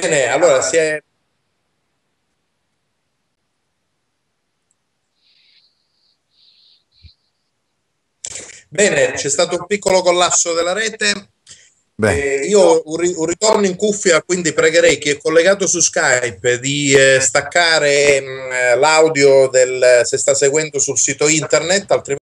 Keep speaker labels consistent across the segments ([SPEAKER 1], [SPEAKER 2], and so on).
[SPEAKER 1] Bene, allora si è... Bene, c'è stato un piccolo collasso della rete. Eh, io un, un, ritorno in cuffia, quindi pregherei chi è collegato su Skype di eh, staccare mh, mm, l'audio del, se sta seguendo sul sito internet, altrimenti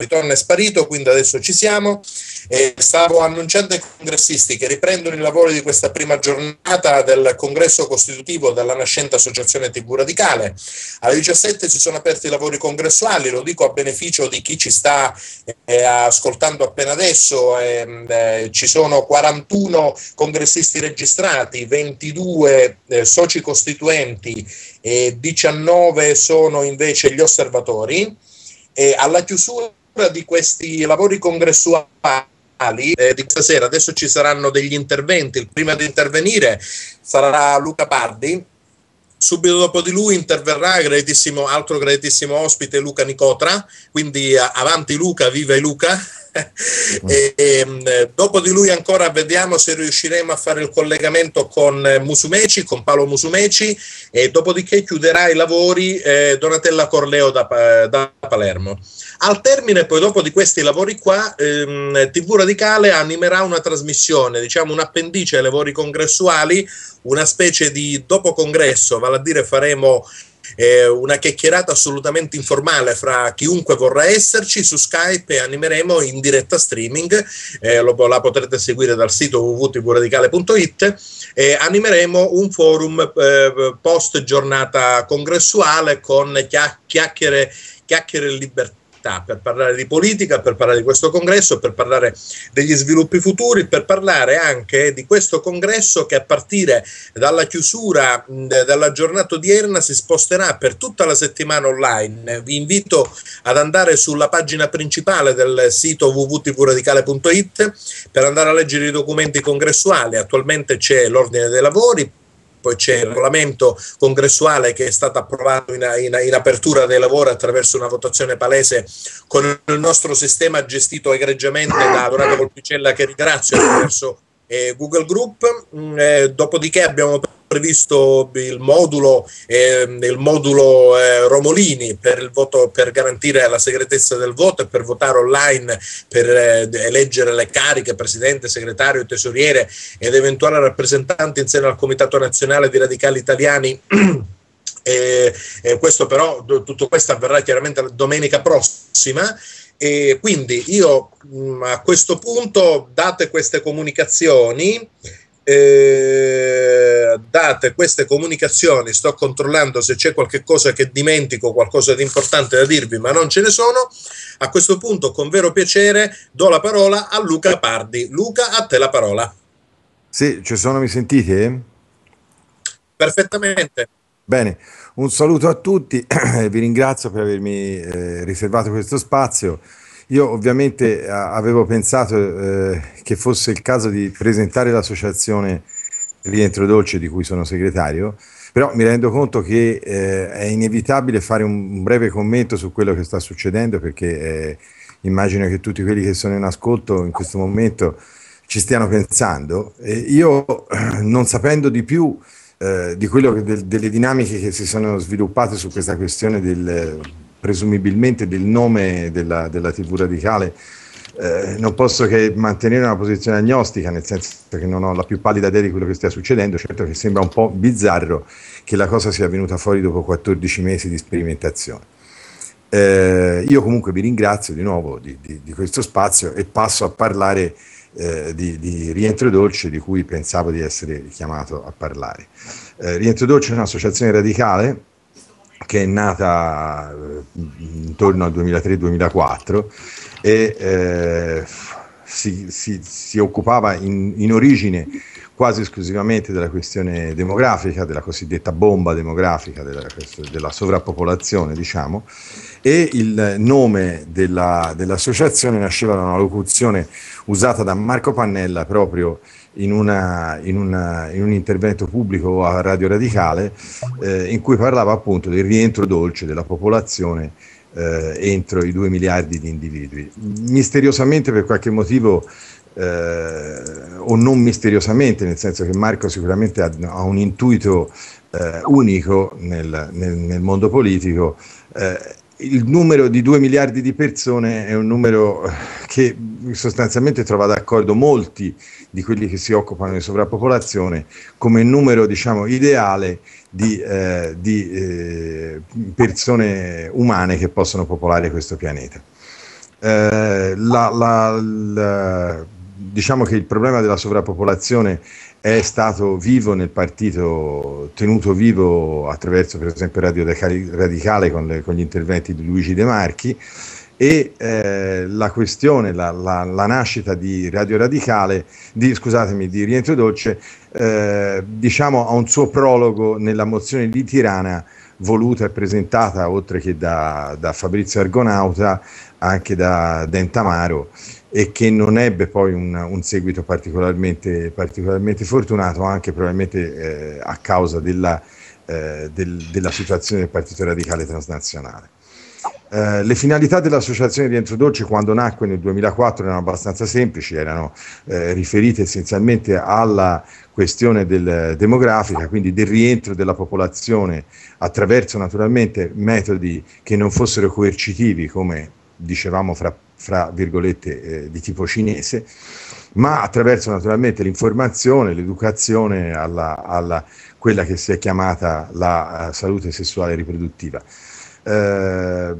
[SPEAKER 1] ritorno è sparito, quindi adesso ci siamo. E stavo annunciando ai congressisti che riprendono i lavori di questa prima giornata del congresso costitutivo della nascente associazione TV Radicale. Alle 17 si sono aperti i lavori congressuali, lo dico a beneficio di chi ci sta eh, ascoltando appena adesso. Eh, eh, ci sono 41 congressisti registrati, 22 eh, soci costituenti e 19 sono invece gli osservatori. E alla chiusura di questi lavori congressuali eh, di questa sera. Adesso ci saranno degli interventi. Il primo ad intervenire sarà Luca Pardi. Subito dopo di lui interverrà graditissimo, altro graditissimo ospite Luca Nicotra. Quindi avanti Luca, viva Luca. e, e, ehm, dopo di lui ancora vediamo se riusciremo a fare il collegamento con Musumeci, con Paolo Musumeci e dopodiché chiuderà i lavori eh, Donatella Corleo da, da Palermo. Al termine poi dopo di questi lavori qua, ehm, TV Radicale animerà una trasmissione, diciamo un appendice ai lavori congressuali, una specie di dopo congresso, vale a dire faremo eh, una chiacchierata assolutamente informale fra chiunque vorrà esserci su Skype e animeremo in diretta streaming, eh, lo, la potrete seguire dal sito www.tvradicale.it animeremo un forum eh, post giornata congressuale con chiacchiere, chiacchiere libertà libertà per parlare di politica, per parlare di questo congresso, per parlare degli sviluppi futuri, per parlare anche di questo congresso che a partire dalla chiusura della giornata odierna si sposterà per tutta la settimana online. Vi invito ad andare sulla pagina principale del sito www.tvradicale.it per andare a leggere i documenti congressuali. Attualmente c'è l'ordine dei lavori, poi c'è il regolamento congressuale che è stato approvato in, in, in, apertura dei lavori attraverso una votazione palese con il nostro sistema gestito egregiamente da Donato Colpicella che ringrazio attraverso eh, Google Group, mm, eh, dopodiché abbiamo previsto il modulo, eh, il modulo eh, Romolini per, il voto, per garantire la segretezza del voto e per votare online, per eh, eleggere le cariche, presidente, segretario, tesoriere ed eventuali rappresentanti in seno al Comitato Nazionale di Radicali Italiani. E, questo però, tutto questo avverrà chiaramente domenica prossima e quindi io mh, a questo punto, date queste comunicazioni, eh, date queste comunicazioni, sto controllando se c'è qualche cosa che dimentico, qualcosa di importante da dirvi, ma non ce ne sono. A questo punto, con vero piacere, do la parola a Luca Pardi. Luca, a te la parola.
[SPEAKER 2] Sì, ci sono, mi sentite?
[SPEAKER 1] Perfettamente.
[SPEAKER 2] Bene, un saluto a tutti, vi ringrazio per avermi eh, riservato questo spazio. Io ovviamente avevo pensato eh, che fosse il caso di presentare l'associazione Rientro Dolce di cui sono segretario, però mi rendo conto che eh, è inevitabile fare un, breve commento su quello che sta succedendo perché eh, immagino che tutti quelli che sono in ascolto in questo momento ci stiano pensando. E io non sapendo di più eh, di quello che, del, delle dinamiche che si sono sviluppate su questa questione del presumibilmente del nome della, della TV radicale, eh, non posso che mantenere una posizione agnostica, nel senso che non ho la più pallida idea di quello che stia succedendo, certo che sembra un po' bizzarro che la cosa sia venuta fuori dopo 14 mesi di sperimentazione. Eh, io comunque vi ringrazio di nuovo di, di, di questo spazio e passo a parlare eh, di, di, Rientro Dolce di cui pensavo di essere chiamato a parlare. Eh, Rientro Dolce è un'associazione radicale che è nata eh, intorno al 2003-2004 e eh, si, si, si, occupava in, in, origine quasi esclusivamente della questione demografica, della cosiddetta bomba demografica, della, della sovrappopolazione, diciamo, e il nome della, dell'associazione nasceva da una locuzione usata da Marco Pannella proprio in, una, in, una, in un intervento pubblico a Radio Radicale eh, in cui parlava appunto del rientro dolce della popolazione eh, entro i 2 miliardi di individui. Misteriosamente per qualche motivo eh, o non misteriosamente, nel senso che Marco sicuramente ha, ha un intuito eh, unico nel, nel, nel, mondo politico, eh, il numero di 2 miliardi di persone è un numero che sostanzialmente trova d'accordo molti di quelli che si occupano di sovrappopolazione come numero diciamo, ideale di, eh, di eh, persone umane che possono popolare questo pianeta. Eh, la, la, la, diciamo che il problema della sovrappopolazione è stato vivo nel partito, tenuto vivo attraverso per esempio Radio Radicale con, le, con gli interventi di Luigi De Marchi. E eh, la questione, la, la, la, nascita di Radio Radicale, di, scusatemi, di Rientro Dolce, eh, diciamo ha un suo prologo nella mozione di Tirana voluta e presentata oltre che da, da Fabrizio Argonauta anche da Dentamaro e che non ebbe poi un, un seguito particolarmente, particolarmente, fortunato anche probabilmente eh, a causa della, eh, del, della situazione del Partito Radicale Transnazionale. Eh, le finalità dell'associazione Rientro Dolce quando nacque nel 2004 erano abbastanza semplici, erano eh, riferite essenzialmente alla questione del, demografica, quindi del rientro della popolazione attraverso naturalmente metodi che non fossero coercitivi come dicevamo fra, fra virgolette eh, di tipo cinese, ma attraverso naturalmente l'informazione, l'educazione alla, alla quella che si è chiamata la uh, salute sessuale riproduttiva. Eh,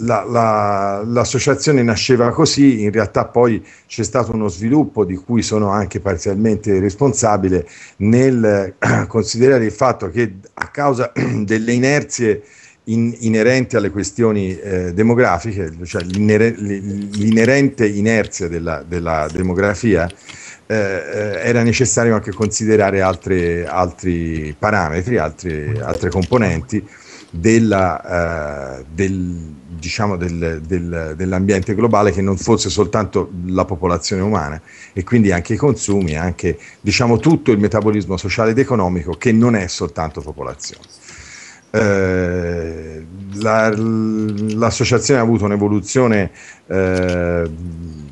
[SPEAKER 2] la, la, l'associazione nasceva così, in realtà poi c'è stato uno sviluppo di cui sono anche parzialmente responsabile nel considerare il fatto che a causa delle inerzie in, inerenti alle questioni eh, demografiche, cioè l'inerente inerzia della, della demografia, eh, eh, era necessario anche considerare altre, altri parametri, altre, altre componenti della, eh, del, diciamo del, del, dell'ambiente globale che non fosse soltanto la popolazione umana e quindi anche i consumi, anche diciamo, tutto il metabolismo sociale ed economico che non è soltanto popolazione. Eh, la, l'associazione ha avuto un'evoluzione eh,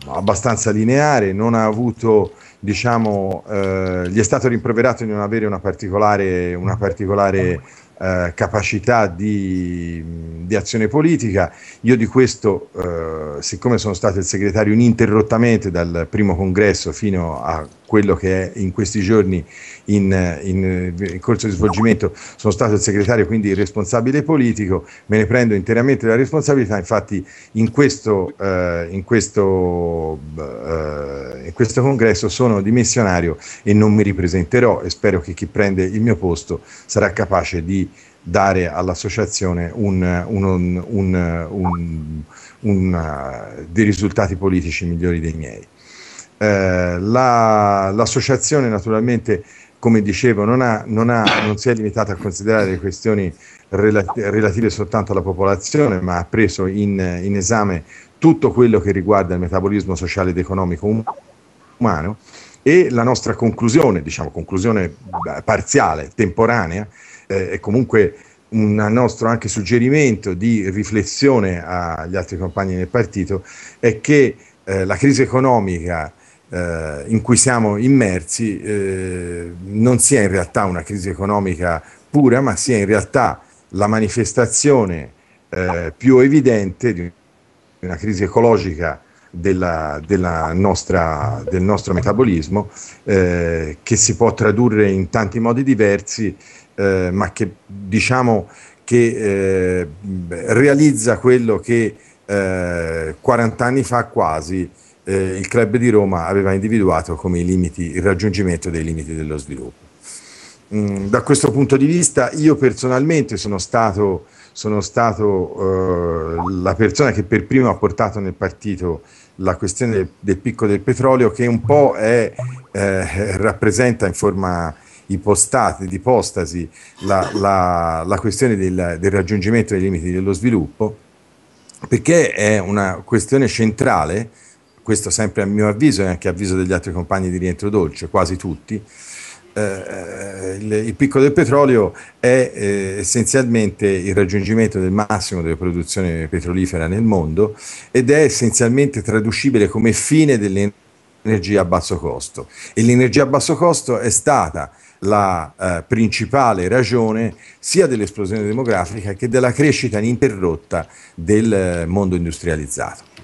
[SPEAKER 2] abbastanza lineare, non ha avuto, diciamo, eh, gli è stato rimproverato di non avere una particolare, una particolare eh, capacità di, di, azione politica. Io di questo, eh, siccome sono stato il segretario ininterrottamente dal primo congresso fino a quello che è in questi giorni in, in, in, corso di svolgimento, sono stato il segretario, quindi il responsabile politico, me ne prendo interamente la responsabilità, infatti in questo, eh, in questo, eh, in questo congresso sono dimissionario e non mi ripresenterò e spero che chi prende il mio posto sarà capace di dare all'associazione un, un, un, dei risultati politici migliori dei miei. Eh, la, l'associazione naturalmente, come dicevo, non, ha, non, ha, non, si è limitata a considerare le questioni relative soltanto alla popolazione, ma ha preso in, in, esame tutto quello che riguarda il metabolismo sociale ed economico umano. E la nostra conclusione, diciamo conclusione parziale, temporanea, eh, e comunque un nostro anche suggerimento di riflessione agli altri compagni del partito è che eh, la crisi economica eh, in cui siamo immersi eh, non sia in realtà una crisi economica pura, ma sia in realtà la manifestazione eh, più evidente di una crisi ecologica della, della nostra, del nostro metabolismo eh, che si può tradurre in tanti modi diversi, eh, ma che diciamo che eh, realizza quello che 40 anni fa quasi eh, il club di Roma aveva individuato come limiti, il raggiungimento dei limiti dello sviluppo. Mm, da questo punto di vista io personalmente sono stato, sono stato eh, la persona che per primo ha portato nel partito la questione del, del picco del petrolio che un po' è, eh, rappresenta in forma ipostata, di ipostasi la, la, la questione del, del raggiungimento dei limiti dello sviluppo perché è una questione centrale questo sempre a mio avviso e anche a avviso degli altri compagni di rientro dolce, quasi tutti, eh, il, il, picco del petrolio è eh, essenzialmente il raggiungimento del massimo della produzione petrolifera nel mondo ed è essenzialmente traducibile come fine dell'energia a basso costo. E l'energia a basso costo è stata la eh, principale ragione sia dell'esplosione demografica che della crescita ininterrotta del eh, mondo industrializzato.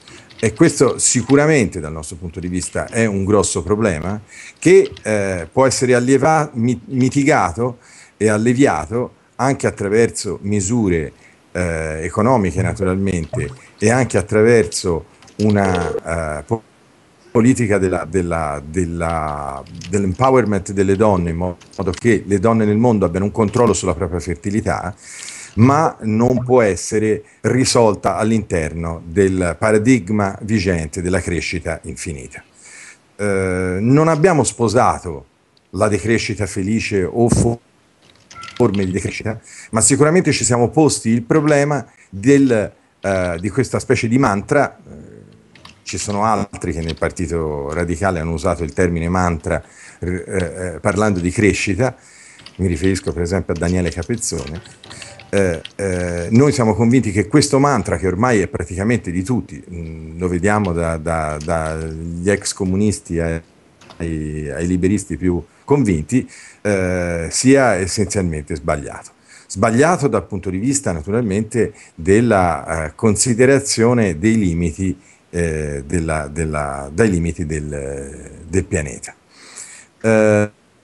[SPEAKER 2] E questo sicuramente dal nostro punto di vista è un grosso problema che eh, può essere allievato, mitigato e alleviato anche attraverso misure eh, economiche naturalmente e anche attraverso una eh, politica della, della, della, dell'empowerment delle donne in modo che le donne nel mondo abbiano un controllo sulla propria fertilità ma non può essere risolta all'interno del paradigma vigente della crescita infinita. Eh, non abbiamo sposato la decrescita felice o forme di decrescita, ma sicuramente ci siamo posti il problema del, eh, di questa specie di mantra. Eh, ci sono altri che nel Partito Radicale hanno usato il termine mantra eh, eh, parlando di crescita, mi riferisco per esempio a Daniele Capezzone, eh, eh, noi siamo convinti che questo mantra, che ormai è praticamente di tutti, mh, mm, lo vediamo dagli da, da ex comunisti ai, ai, liberisti più convinti, eh, sia essenzialmente sbagliato. Sbagliato dal punto di vista naturalmente della eh, considerazione dei limiti, eh, della, della, dai limiti del, del pianeta.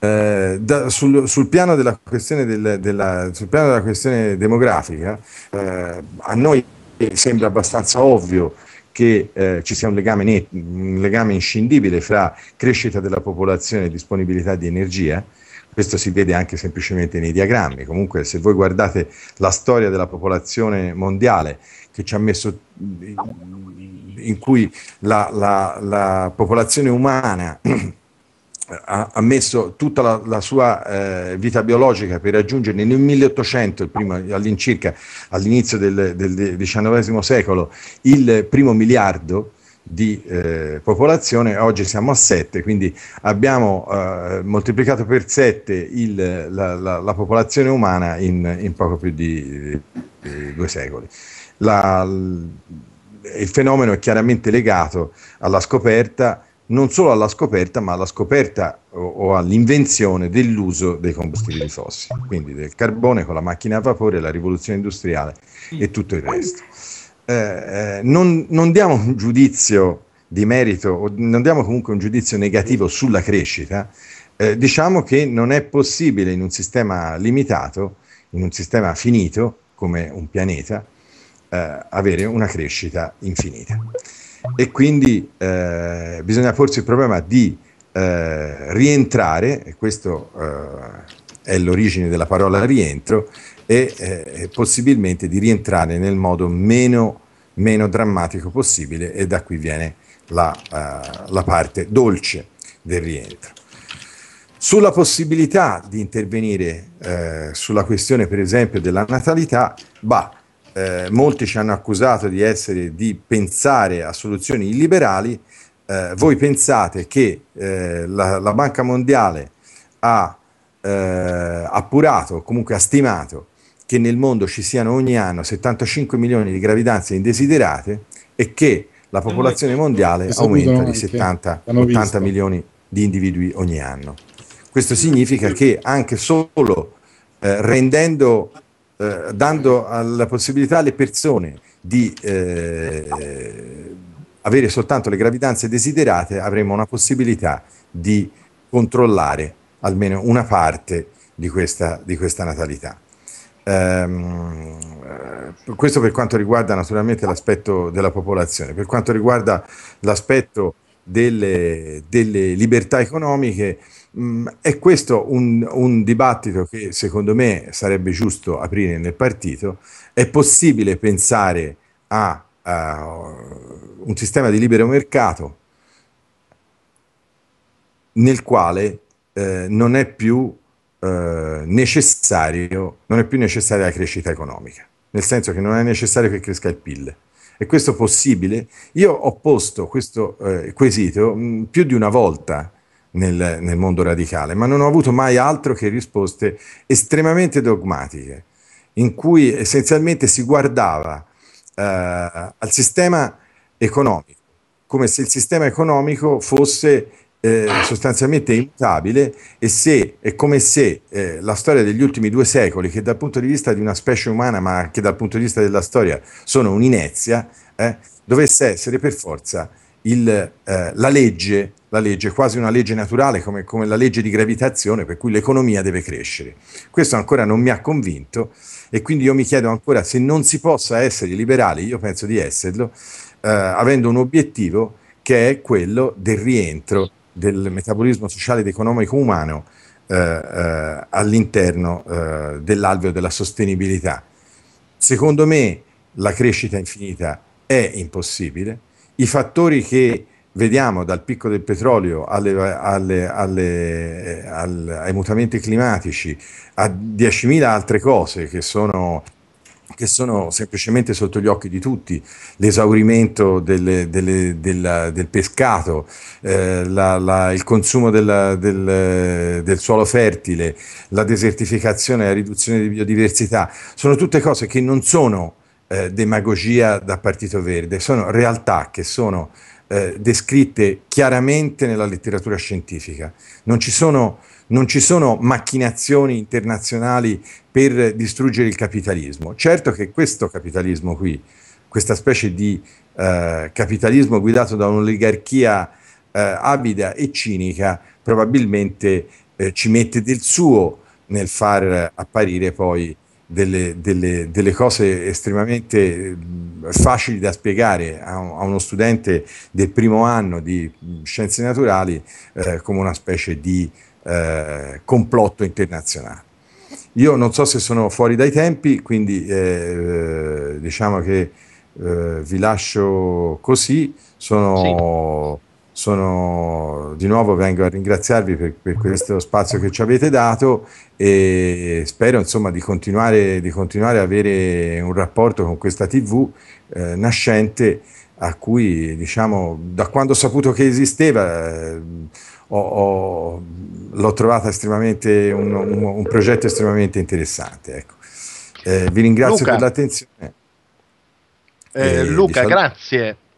[SPEAKER 2] Eh, da, sul, sul, piano della questione, del, della, sul piano della questione demografica, eh, a noi sembra abbastanza ovvio che eh, ci sia un legame, net, un legame inscindibile fra crescita della popolazione e disponibilità di energia. Questo si vede anche semplicemente nei diagrammi. Comunque, se voi guardate la storia della popolazione mondiale, che ci ha messo in cui la, la, la popolazione umana ha, ha, messo tutta la, la sua eh, vita biologica per raggiungere nel 1800, primo, all'incirca all'inizio del, del XIX secolo, il primo miliardo di eh, popolazione, oggi siamo a 7, quindi abbiamo eh, moltiplicato per 7 il, la, la, la, popolazione umana in, in poco più di, di due secoli. La, il fenomeno è chiaramente legato alla scoperta non solo alla scoperta, ma alla scoperta o, o all'invenzione dell'uso dei combustibili fossili, quindi del carbone con la macchina a vapore, la rivoluzione industriale e tutto il resto. Eh, eh, non, non, diamo un giudizio di merito, non diamo comunque un giudizio negativo sulla crescita, eh, diciamo che non è possibile in un sistema limitato, in un sistema finito come un pianeta, eh, avere una crescita infinita e quindi eh, bisogna porsi il problema di eh, rientrare, e questo eh, è l'origine della parola rientro, e eh, possibilmente di rientrare nel modo meno, meno, drammatico possibile e da qui viene la, uh, la parte dolce del rientro. Sulla possibilità di intervenire eh, sulla questione, per esempio, della natalità, bah, eh, molti ci hanno accusato di essere di pensare a soluzioni illiberali, eh, voi pensate che eh, la, la, Banca Mondiale ha eh, appurato, comunque ha stimato che nel mondo ci siano ogni anno 75 milioni di gravidanze indesiderate e che la popolazione mondiale aumenta di 70-80 milioni di individui ogni anno. Questo significa che anche solo eh, rendendo eh, dando la possibilità alle persone di eh, avere soltanto le gravidanze desiderate, avremo una possibilità di controllare almeno una parte di questa, di questa natalità. Um, questo per quanto riguarda naturalmente l'aspetto della popolazione, per quanto riguarda l'aspetto delle, delle libertà economiche, Mm, è questo un, un, dibattito che secondo me sarebbe giusto aprire nel partito. È possibile pensare a, a un sistema di libero mercato nel quale eh, non, è più, eh, necessario, non è più necessaria la crescita economica, nel senso che non è necessario che cresca il PIL. È questo possibile? Io ho posto questo eh, quesito mh, mm, più di una volta nel, nel mondo radicale, ma non ho avuto mai altro che risposte estremamente dogmatiche, in cui essenzialmente si guardava eh, al sistema economico, come se il sistema economico fosse eh, sostanzialmente immutabile e se è come se eh, la storia degli ultimi due secoli, che dal punto di vista di una specie umana, ma anche dal punto di vista della storia, sono un'inezia, eh, dovesse essere per forza il, eh, la, legge, la legge, quasi una legge naturale come, come la legge di gravitazione per cui l'economia deve crescere. Questo ancora non mi ha convinto e quindi io mi chiedo ancora se non si possa essere liberali, io penso di esserlo, eh, avendo un obiettivo che è quello del rientro del metabolismo sociale ed economico umano eh, eh, all'interno eh, dell'alveo della sostenibilità. Secondo me la crescita infinita è impossibile, i fattori che vediamo dal picco del petrolio alle, alle, alle, al, ai mutamenti climatici a 10.000 altre cose che sono che sono semplicemente sotto gli occhi di tutti, l'esaurimento delle, delle, della, del pescato, eh, la, la, il consumo della, del, del, suolo fertile, la desertificazione, la riduzione di biodiversità, sono tutte cose che non sono eh, demagogia da Partito Verde, sono realtà che sono eh, descritte chiaramente nella letteratura scientifica. Non ci sono non ci sono macchinazioni internazionali per distruggere il capitalismo. Certo che questo capitalismo qui, questa specie di eh, capitalismo guidato da un'oligarchia eh, avida e cinica, probabilmente eh, ci mette del suo nel far apparire poi delle, delle, delle cose estremamente facili da spiegare a, a, uno studente del primo anno di scienze naturali eh, come una specie di eh, complotto internazionale. Io non so se sono fuori dai tempi, quindi eh, diciamo che eh, vi lascio così. Sono, sì. sono, di nuovo vengo a ringraziarvi per, per, questo spazio che ci avete dato e spero insomma di continuare, di continuare ad avere un rapporto con questa TV eh, nascente a cui diciamo da quando ho saputo che esisteva eh, ho, ho, l'ho trovata estremamente un, un, un, progetto estremamente interessante. Ecco. Eh, vi ringrazio Luca, per l'attenzione.
[SPEAKER 3] Eh, Luca, grazie.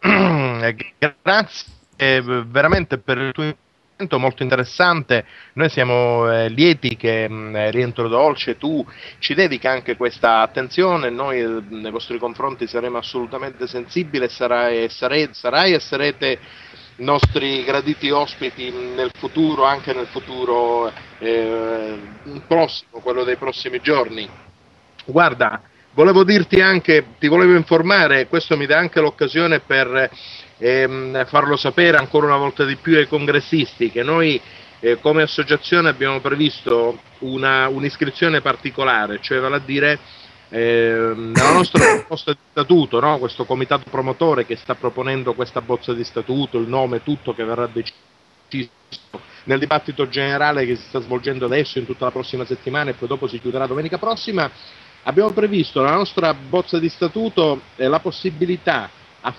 [SPEAKER 3] grazie veramente per il tuo intervento molto interessante. Noi siamo eh, lieti che mh, mm, Rientro Dolce tu ci dedica anche questa attenzione. Noi eh, nei vostri confronti saremo assolutamente sensibili e sarai, sarai, sarai e sarete nostri graditi ospiti nel futuro, anche nel futuro eh, prossimo, quello dei prossimi giorni. Guarda, volevo dirti anche, ti volevo informare, questo mi dà anche l'occasione per ehm, farlo sapere ancora una volta di più ai congressisti, che noi eh, come associazione abbiamo previsto una, un'iscrizione particolare, cioè vale a dire eh, nella nostra proposta di statuto, no? questo comitato promotore che sta proponendo questa bozza di statuto, il nome, tutto che verrà deciso nel dibattito generale che si sta svolgendo adesso in tutta la prossima settimana e poi dopo si chiuderà domenica prossima, abbiamo previsto nella nostra bozza di statuto eh, la possibilità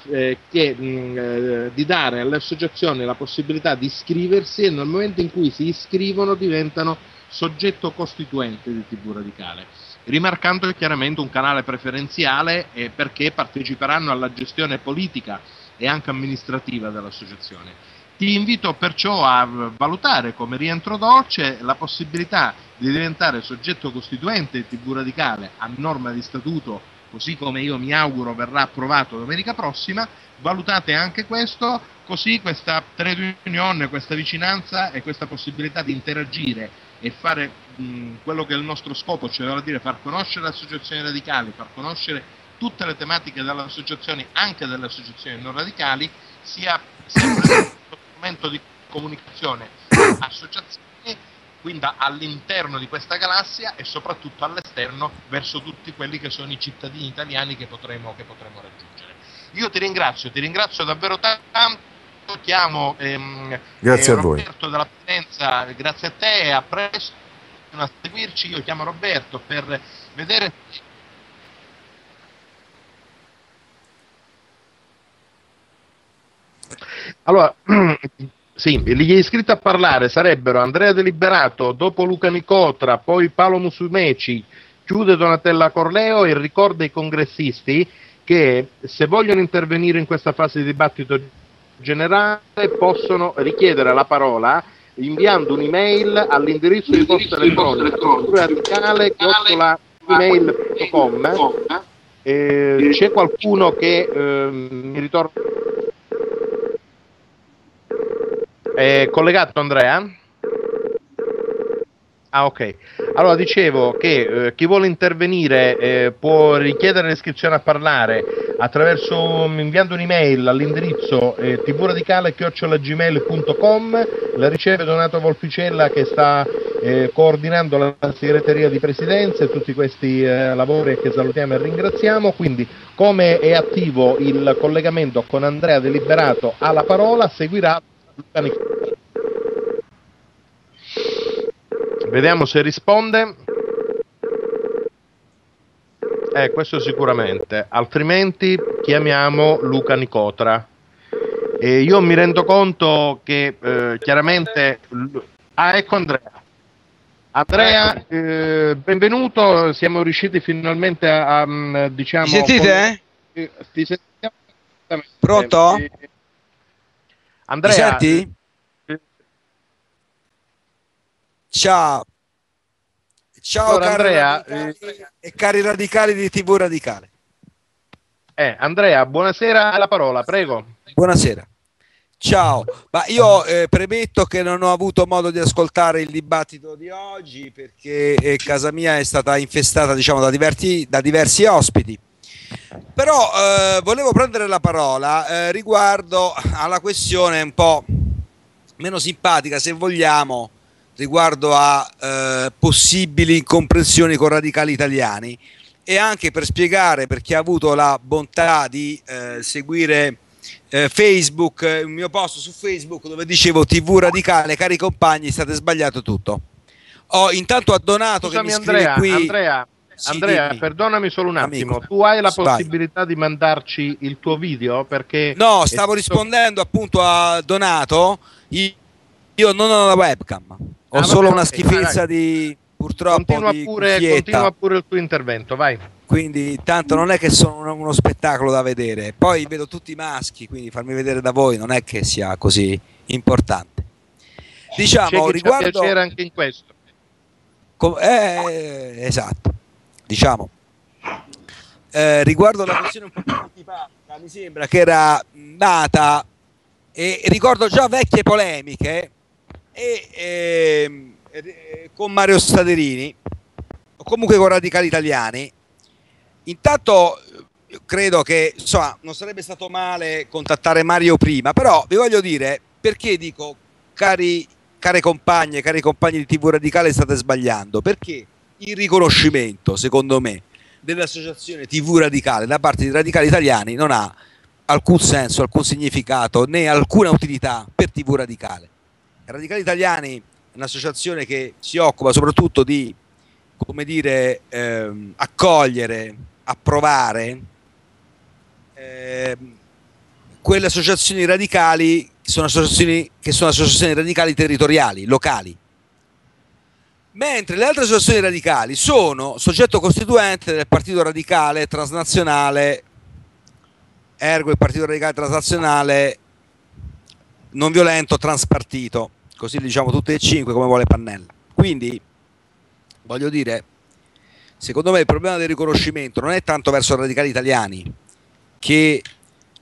[SPEAKER 3] eh, che, mh, eh, di dare alle associazioni la possibilità di iscriversi e nel momento in cui si iscrivono diventano soggetto costituente di TV radicale rimarcando chiaramente un canale preferenziale eh, perché parteciperanno alla gestione politica e anche amministrativa dell'associazione. Ti invito perciò a valutare come rientro dolce la possibilità di diventare soggetto costituente di TV Radicale a norma di statuto, così come io mi auguro verrà approvato domenica prossima. Valutate anche questo, così questa trade union, questa vicinanza e questa possibilità di interagire e fare mh, quello che è il nostro scopo, cioè vale dire far conoscere le associazioni radicali, far conoscere tutte le tematiche delle associazioni, anche delle associazioni non radicali, sia sempre uno strumento di comunicazione associazioni, quindi all'interno di questa galassia e soprattutto all'esterno verso tutti quelli che sono i cittadini italiani che potremo, che potremo raggiungere. Io ti ringrazio, ti ringrazio davvero tanto chiamo ehm,
[SPEAKER 2] grazie eh, a Roberto
[SPEAKER 3] voi. della Potenza, grazie a te e a presto a seguirci, io chiamo Roberto per vedere allora Sì, gli iscritti a parlare sarebbero Andrea Deliberato, dopo Luca Nicotra, poi Paolo Musumeci, chiude Donatella Corleo e ricorda ai congressisti che se vogliono intervenire in questa fase di dibattito generale possono richiedere la parola inviando un'email all'indirizzo di posta elettronica radicale email.com eh, c'è qualcuno che eh, mi ritorna è collegato Andrea? Ah, ok. Allora dicevo che eh, chi vuole intervenire eh, può richiedere l'iscrizione a parlare attraverso inviando un'email all'indirizzo eh, tvradicale.gmail.com la riceve Donato Volpicella che sta eh, coordinando la segreteria di presidenza e tutti questi eh, lavori che salutiamo e ringraziamo. Quindi, come è attivo il collegamento con Andrea Deliberato alla parola, seguirà Vediamo se risponde. Eh, questo sicuramente. Altrimenti chiamiamo Luca Nicotra. E io mi rendo conto che eh, chiaramente... Ah, ecco Andrea. Andrea, eh, benvenuto. Siamo riusciti finalmente a, a mm, diciamo...
[SPEAKER 4] Mi sentite?
[SPEAKER 3] Con... Ti sentiamo?
[SPEAKER 4] Pronto?
[SPEAKER 3] Andrea,
[SPEAKER 4] Mi senti? Ciao. Ciao
[SPEAKER 3] allora,
[SPEAKER 4] cari
[SPEAKER 3] Andrea
[SPEAKER 4] radicali eh, e cari radicali di TV Radicale.
[SPEAKER 3] Eh, Andrea, buonasera, la parola, prego.
[SPEAKER 4] Buonasera. Ciao, ma io eh, premetto che non ho avuto modo di ascoltare il dibattito di oggi perché eh, casa mia è stata infestata diciamo, da, diversi, da diversi ospiti. Però eh, volevo prendere la parola eh, riguardo alla questione un po' meno simpatica, se vogliamo, riguardo a eh, possibili incomprensioni con radicali italiani e anche per spiegare per chi ha avuto la bontà di eh, seguire eh, Facebook, il mio post su Facebook dove dicevo TV radicale, cari compagni, state sbagliato tutto. Ho intanto addonato
[SPEAKER 3] Scusami,
[SPEAKER 4] che mi
[SPEAKER 3] Andrea,
[SPEAKER 4] qui...
[SPEAKER 3] Andrea,
[SPEAKER 4] Sì,
[SPEAKER 3] Andrea
[SPEAKER 4] dimmi.
[SPEAKER 3] perdonami solo un attimo,
[SPEAKER 4] Amico,
[SPEAKER 3] tu hai la
[SPEAKER 4] vai.
[SPEAKER 3] possibilità di mandarci il tuo video perché...
[SPEAKER 4] No, stavo
[SPEAKER 3] tutto-
[SPEAKER 4] rispondendo appunto a Donato. Io non ho la webcam, ho
[SPEAKER 3] Ah,
[SPEAKER 4] solo una schifezza
[SPEAKER 3] vai,
[SPEAKER 4] di purtroppo
[SPEAKER 3] Continua
[SPEAKER 4] di
[SPEAKER 3] pure, continua pure il tuo intervento, vai.
[SPEAKER 4] Quindi tanto non è che sono uno, spettacolo da vedere. Poi vedo tutti maschi, quindi farmi vedere da voi non è che sia così importante.
[SPEAKER 3] C'è
[SPEAKER 4] Diciamo
[SPEAKER 3] c'ha
[SPEAKER 4] riguardo
[SPEAKER 3] piacere anche in questo.
[SPEAKER 4] Com- eh, esatto, diciamo. Eh, riguardo la questione un po' più antipatica, mi sembra che era nata e ricordo già vecchie polemiche e, ehm, eh, con Mario Staderini o comunque con radicali italiani. Intanto credo che insomma, non sarebbe stato male contattare Mario prima, però vi voglio dire perché dico cari care compagne, cari compagni di TV Radicale state sbagliando, perché il riconoscimento, secondo me, dell'associazione TV Radicale da parte dei radicali italiani non ha alcun senso, alcun significato né alcuna utilità per TV Radicale. Radicali italiani è un'associazione che si occupa soprattutto di, come dire, ehm, accogliere, approvare ehm, quelle associazioni radicali che sono associazioni, che sono associazioni radicali territoriali, locali. Mentre le altre associazioni radicali sono soggetto costituente del Partito Radicale Transnazionale, ergo il Partito Radicale Transnazionale non violento transpartito, così diciamo tutte e cinque come vuole Pannella. Quindi voglio dire, secondo me il problema del riconoscimento non è tanto verso i radicali italiani che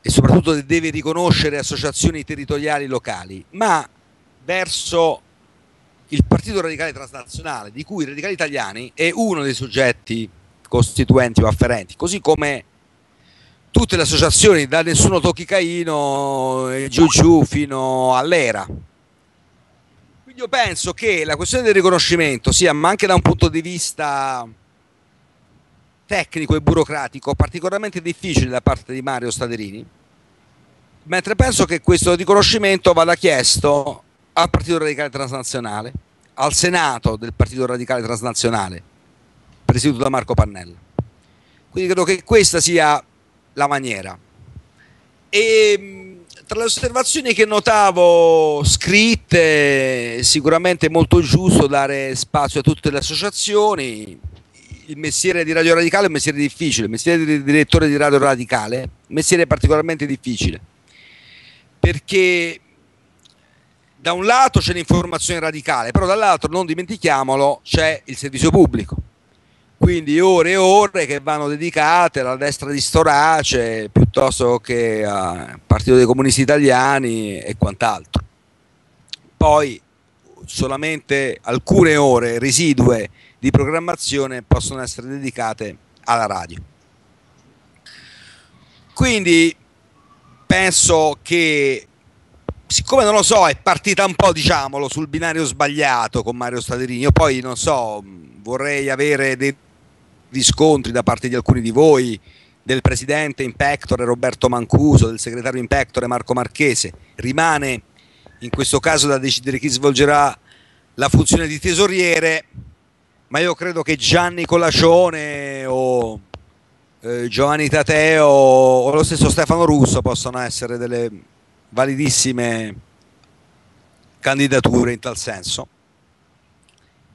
[SPEAKER 4] e soprattutto deve riconoscere associazioni territoriali locali, ma verso il Partito Radicale Transnazionale, di cui i radicali italiani è uno dei soggetti costituenti o afferenti, così come tutte le associazioni, da Nessuno Tocchi Caino giù fino all'era. Io penso che la questione del riconoscimento sia, ma anche da un punto di vista tecnico e burocratico particolarmente difficile da parte di Mario Staderini, mentre penso che questo riconoscimento vada chiesto al Partito Radicale Transnazionale, al Senato del Partito Radicale Transnazionale, presieduto da Marco Pannella. Quindi credo che questa sia la maniera. E, mh, tra le osservazioni che notavo scritte, sicuramente è molto giusto dare spazio a tutte le associazioni. Il mestiere di Radio Radicale è un mestiere difficile, il mestiere di direttore di Radio Radicale è un mestiere particolarmente difficile perché da un lato c'è l'informazione radicale, però dall'altro non dimentichiamolo c'è il servizio pubblico quindi ore e ore che vanno dedicate alla destra di Storace piuttosto che al Partito dei Comunisti Italiani e quant'altro. Poi solamente alcune ore residue di programmazione possono essere dedicate alla radio. Quindi penso che siccome non lo so, è partita un po', diciamolo, sul binario sbagliato con Mario Staderini. Io poi non so, vorrei avere dei riscontri da parte di alcuni di voi, del presidente in pectore Roberto Mancuso, del segretario in pectore Marco Marchese. Rimane in questo caso da decidere chi svolgerà la funzione di tesoriere, ma io credo che Gianni Colacione o eh, Giovanni Tateo o lo stesso Stefano Russo possano essere delle validissime candidature in tal senso.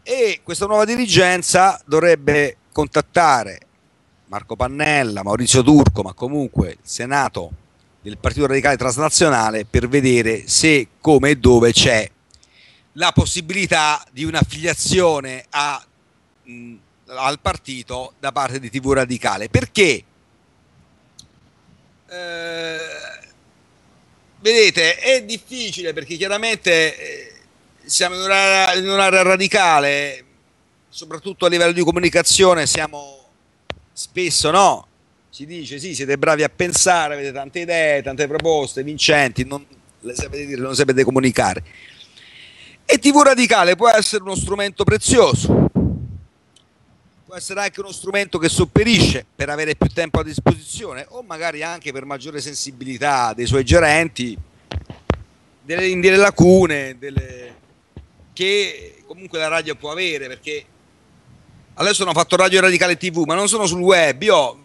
[SPEAKER 4] E questa nuova dirigenza dovrebbe contattare Marco Pannella, Maurizio Turco, ma comunque il Senato del Partito Radicale Transnazionale per vedere se, come e dove c'è la possibilità di un'affiliazione a, mh, al partito da parte di TV Radicale. Perché? Eh, vedete, è difficile perché chiaramente eh, siamo in un'area, in un'area radicale, soprattutto a livello di comunicazione siamo spesso no? Si dice sì siete bravi a pensare avete tante idee tante proposte vincenti non le sapete dire non sapete comunicare. E TV radicale può essere uno strumento prezioso. Può essere anche uno strumento che sopperisce per avere più tempo a disposizione o magari anche per maggiore sensibilità dei suoi gerenti delle, delle lacune delle, che comunque la radio può avere perché adesso hanno fatto Radio Radicale TV, ma non sono sul web. Io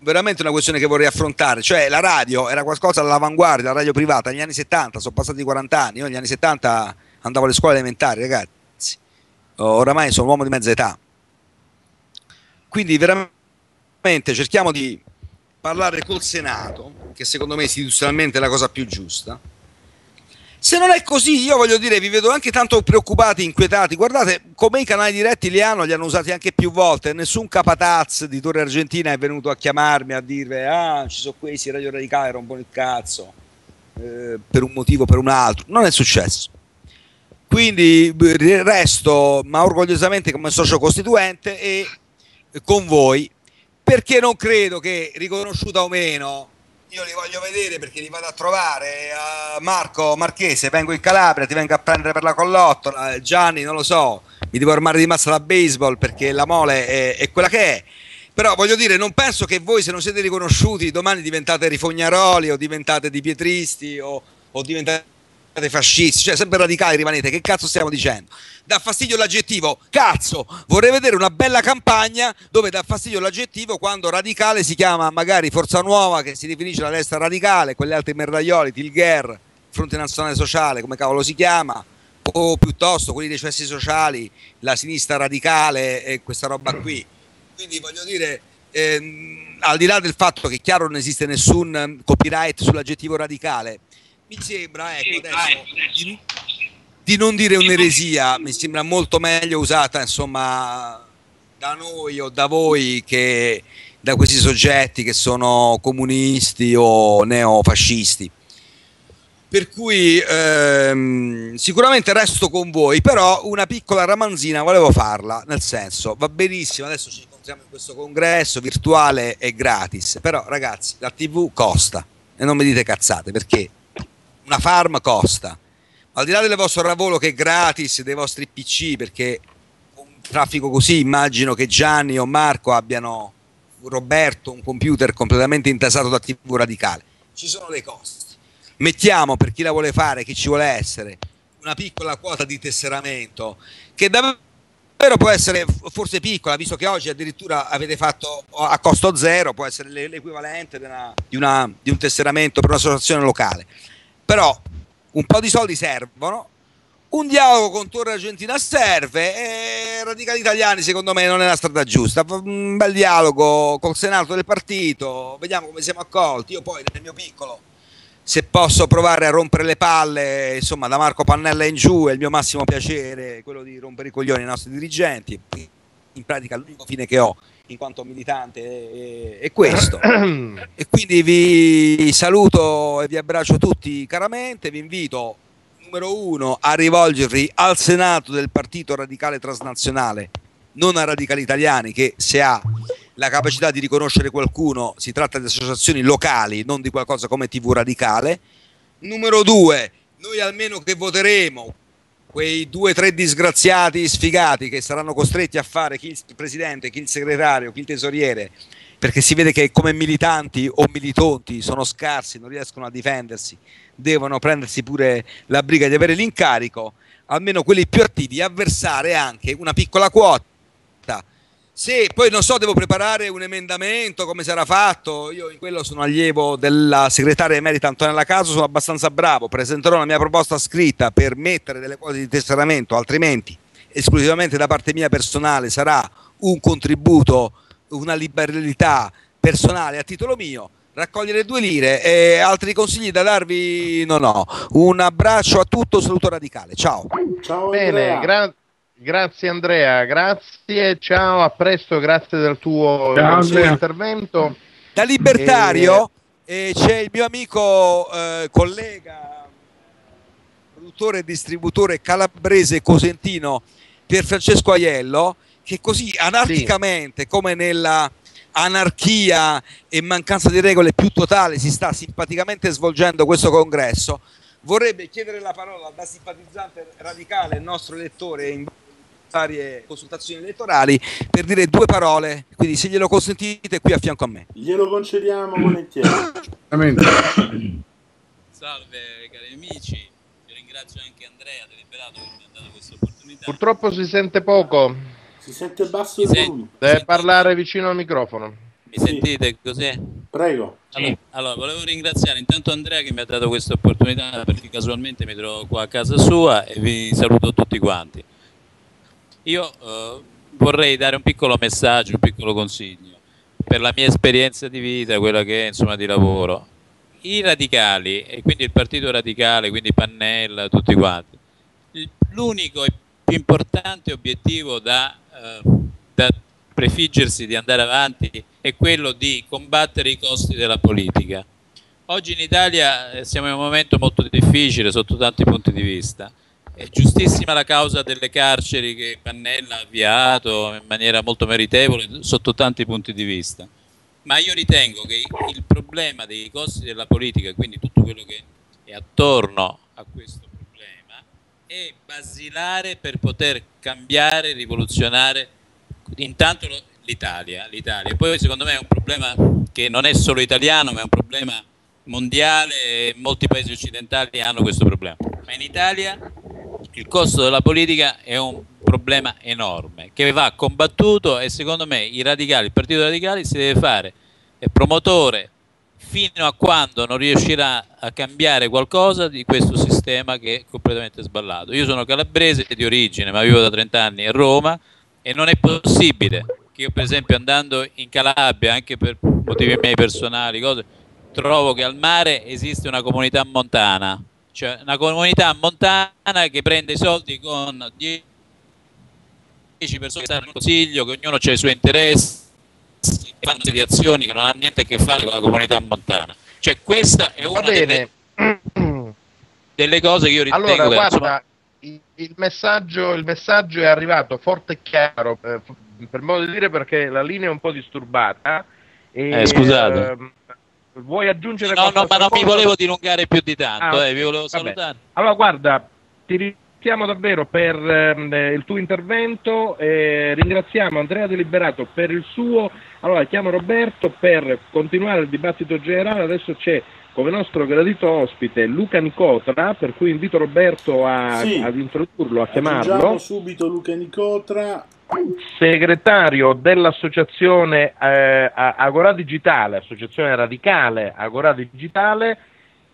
[SPEAKER 4] veramente una questione che vorrei affrontare, cioè la radio era qualcosa all'avanguardia, la radio privata negli anni 70, sono passati 40 anni, io negli anni 70 andavo alle scuole elementari, ragazzi, oramai sono un uomo di mezza età. Quindi veramente cerchiamo di parlare col Senato, che secondo me istituzionalmente è la cosa più giusta, se non è così, io voglio dire, vi vedo anche tanto preoccupati, inquietati. Guardate come i canali diretti li hanno, li hanno usati anche più volte. Nessun capataz di Torre Argentina è venuto a chiamarmi a dirvi: Ah, ci sono questi Radio Radicale, rompono il cazzo eh, per un motivo o per un altro. Non è successo. Quindi resto, ma orgogliosamente come socio costituente e con voi, perché non credo che riconosciuta o meno io li voglio vedere perché li vado a trovare. Uh, Marco Marchese, vengo in Calabria, ti vengo a prendere per la collottola. Gianni, non lo so, mi devo armare di massa da baseball perché la mole è, è, quella che è. Però voglio dire, non penso che voi, se non siete riconosciuti, domani diventate rifognaroli o diventate di pietristi o, o diventate fascisti, cioè sempre radicali rimanete, che cazzo stiamo dicendo? Dà fastidio l'aggettivo, cazzo, vorrei vedere una bella campagna dove dà fastidio l'aggettivo quando radicale si chiama magari Forza Nuova che si definisce la destra radicale, quegli altri merdaglioli, Tilger, Fronte Nazionale Sociale, come cavolo si chiama, o piuttosto quelli dei cessi sociali, la sinistra radicale e questa roba qui. Quindi voglio dire, ehm, al di là del fatto che chiaro non esiste nessun copyright sull'aggettivo radicale, mi sembra, ecco, adesso, di, di, non dire un'eresia, mi sembra molto meglio usata, insomma, da noi o da voi che da questi soggetti che sono comunisti o neofascisti. Per cui ehm, sicuramente resto con voi, però una piccola ramanzina volevo farla, nel senso, va benissimo, adesso ci incontriamo in questo congresso virtuale e gratis, però ragazzi, la TV costa e non mi dite cazzate, perché una farm costa. Al di là del vostro lavoro che è gratis, dei vostri PC, perché un traffico così immagino che Gianni o Marco abbiano Roberto un computer completamente intasato da TV radicale. Ci sono dei costi. Mettiamo per chi la vuole fare, chi ci vuole essere, una piccola quota di tesseramento che davvero può essere forse piccola, visto che oggi addirittura avete fatto a costo zero, può essere l'equivalente di, una, di, una, di un tesseramento per un'associazione locale però un po' di soldi servono, un dialogo con Torre Argentina serve e Radicali Italiani secondo me non è la strada giusta. Un bel dialogo col Senato del partito, vediamo come siamo accolti. Io poi nel mio piccolo, se posso provare a rompere le palle, insomma da Marco Pannella in giù è il mio massimo piacere quello di rompere i coglioni ai nostri dirigenti. In pratica l'unico fine che ho in quanto militante è, questo. e quindi vi saluto e vi abbraccio tutti caramente, vi invito numero uno a rivolgervi al Senato del Partito Radicale Transnazionale, non a radicali italiani che se ha la capacità di riconoscere qualcuno si tratta di associazioni locali, non di qualcosa come TV Radicale. Numero due, noi almeno che voteremo quei due o tre disgraziati sfigati che saranno costretti a fare chi il presidente, chi il segretario, chi il tesoriere, perché si vede che come militanti o militonti sono scarsi, non riescono a difendersi, devono prendersi pure la briga di avere l'incarico, almeno quelli più attivi, avversare anche una piccola quota se poi non so, devo preparare un emendamento, come sarà fatto, io in quello sono allievo della segretaria emerita Antonella Caso, sono abbastanza bravo, presenterò la mia proposta scritta per mettere delle cose di tesseramento, altrimenti esclusivamente da parte mia personale sarà un contributo, una liberalità personale a titolo mio raccogliere due lire e altri consigli da darvi non ho. Un abbraccio a tutto, saluto radicale. Ciao.
[SPEAKER 3] Ciao. Bene, grazie. Grazie Andrea, grazie, ciao, a presto, grazie del tuo, del tuo intervento.
[SPEAKER 4] Da libertario e... eh, c'è il mio amico eh, collega, produttore e distributore calabrese cosentino Pier Francesco Aiello, che così anarchicamente, sì. come nella anarchia e mancanza di regole più totale si sta simpaticamente svolgendo questo congresso, vorrebbe chiedere la parola da simpatizzante radicale, il nostro elettore in varie consultazioni elettorali per dire due parole, quindi se glielo consentite qui a fianco a me.
[SPEAKER 5] Glielo concediamo volentieri.
[SPEAKER 6] Salve cari amici, vi ringrazio anche Andrea Deliberato che mi ha dato questa opportunità.
[SPEAKER 3] Purtroppo si sente poco.
[SPEAKER 5] Si sente basso il volume.
[SPEAKER 3] Deve parlare vicino al microfono.
[SPEAKER 6] Mi sì. sentite così?
[SPEAKER 5] Prego.
[SPEAKER 6] Allora, allora, volevo ringraziare intanto Andrea che mi ha dato questa opportunità perché casualmente mi trovo qua a casa sua e vi saluto tutti quanti. Io eh, vorrei dare un piccolo messaggio, un piccolo consiglio per la mia esperienza di vita, quella che è insomma di lavoro. I radicali, e quindi il partito radicale, quindi Pannella, tutti quanti, l'unico e più importante obiettivo da, eh, da prefiggersi di andare avanti è quello di combattere i costi della politica. Oggi in Italia eh, siamo in un momento molto difficile sotto tanti punti di vista è giustissima la causa delle carceri che Pannella ha avviato in maniera molto meritevole sotto tanti punti di vista, ma io ritengo che il problema dei costi della politica, quindi tutto quello che è attorno a questo problema, è basilare per poter cambiare, rivoluzionare intanto l'Italia. L'Italia. Poi secondo me è un problema che non è solo italiano, ma è un problema mondiale e molti paesi occidentali hanno questo problema. Ma in Italia il costo della politica è un problema enorme che va combattuto e secondo me i radicali, il Partito Radicale si deve fare promotore fino a quando non riuscirà a cambiare qualcosa di questo sistema che è completamente sballato. Io sono calabrese di origine, ma vivo da 30 anni a Roma e non è possibile che io per esempio andando in Calabria, anche per motivi miei personali, cose, trovo che al mare esiste una comunità montana cioè una comunità montana che prende i soldi con 10 persone che stanno in consiglio, che ognuno ha i suoi interessi, che fanno delle azioni che non hanno niente a che fare con la comunità montana. Cioè questa è una delle, delle, cose che io ritengo...
[SPEAKER 3] Allora, guarda, insomma... il, messaggio, il, messaggio, è arrivato forte e chiaro, eh, per modo di dire, perché la linea è un po' disturbata.
[SPEAKER 6] E, eh, scusate. Eh,
[SPEAKER 3] Vuoi aggiungere
[SPEAKER 6] no, No, ma non mi volevo dilungare più di tanto, ah, eh, vi volevo salutare.
[SPEAKER 3] Allora, guarda, ti ringraziamo davvero per eh, il tuo intervento, eh, ringraziamo Andrea Deliberato per il suo. Allora, chiamo Roberto per continuare il dibattito generale, adesso c'è come nostro gradito ospite Luca Nicotra, per cui invito Roberto a, sì, ad introdurlo, a chiamarlo.
[SPEAKER 5] subito Luca Nicotra
[SPEAKER 3] segretario dell'associazione eh, Agora Digitale, associazione radicale Agora Digitale,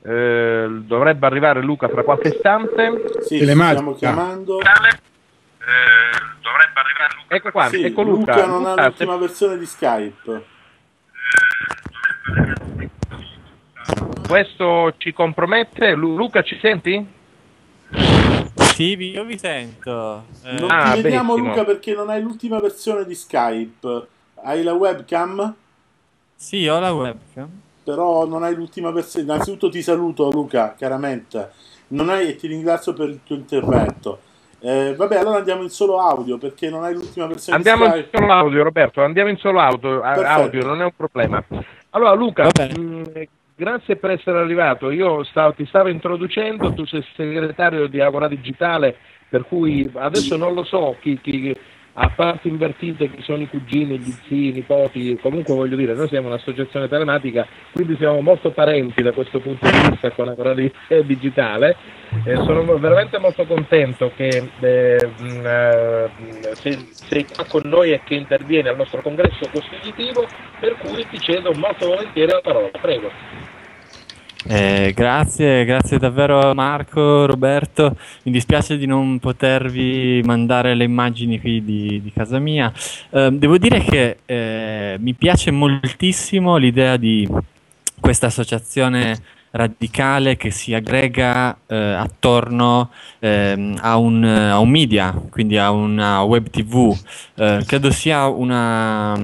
[SPEAKER 3] eh, dovrebbe arrivare Luca fra qualche istante.
[SPEAKER 5] Sì, stiamo chiamando.
[SPEAKER 3] Eh, dovrebbe arrivare Luca. Ecco qua,
[SPEAKER 5] Sì,
[SPEAKER 3] ecco Luca.
[SPEAKER 5] Luca non ha
[SPEAKER 3] Luca,
[SPEAKER 5] l'ultima
[SPEAKER 3] se-
[SPEAKER 5] versione di Skype.
[SPEAKER 3] questo ci compromette. Lu- Luca, ci senti?
[SPEAKER 7] Sì, vi- io vi sento. Eh,
[SPEAKER 5] Non
[SPEAKER 3] Ah,
[SPEAKER 5] ti vediamo
[SPEAKER 3] benissimo.
[SPEAKER 5] Luca perché non hai l'ultima versione di Skype. Hai la webcam,
[SPEAKER 7] sì, ho la webcam.
[SPEAKER 5] però non hai l'ultima versione. Innanzitutto ti saluto Luca, chiaramente. Non hai e ti ringrazio per il tuo intervento. Eh, vabbè, allora andiamo in solo audio perché non hai l'ultima versione
[SPEAKER 3] Andiamo
[SPEAKER 5] di
[SPEAKER 3] in solo audio, Roberto. Andiamo in solo audio,
[SPEAKER 5] Perfetto.
[SPEAKER 3] audio non è un problema. Allora, Luca, mh, grazie per essere arrivato. Io stavo- ti stavo introducendo, tu sei segretario di Agora Digitale, per cui adesso non lo so chi, chi a parti invertite chi sono i cugini, gli zii, i nipoti, comunque voglio dire, noi siamo un'associazione telematica, quindi siamo molto parenti da questo punto di vista con Di- eh, Digitale. Eh, sono veramente molto contento che eh, sei, sei qua con noi e che intervieni al nostro congresso costitutivo, per cui ti cedo molto volentieri la parola. Prego.
[SPEAKER 7] Eh, grazie, grazie davvero Marco, Roberto. Mi dispiace di non potervi mandare le immagini qui di, di casa mia. Eh, devo dire che eh, mi piace moltissimo l'idea di questa associazione radicale che si aggrega eh, attorno ehm, a, un, a un media, quindi a una web tv. Eh, credo sia una,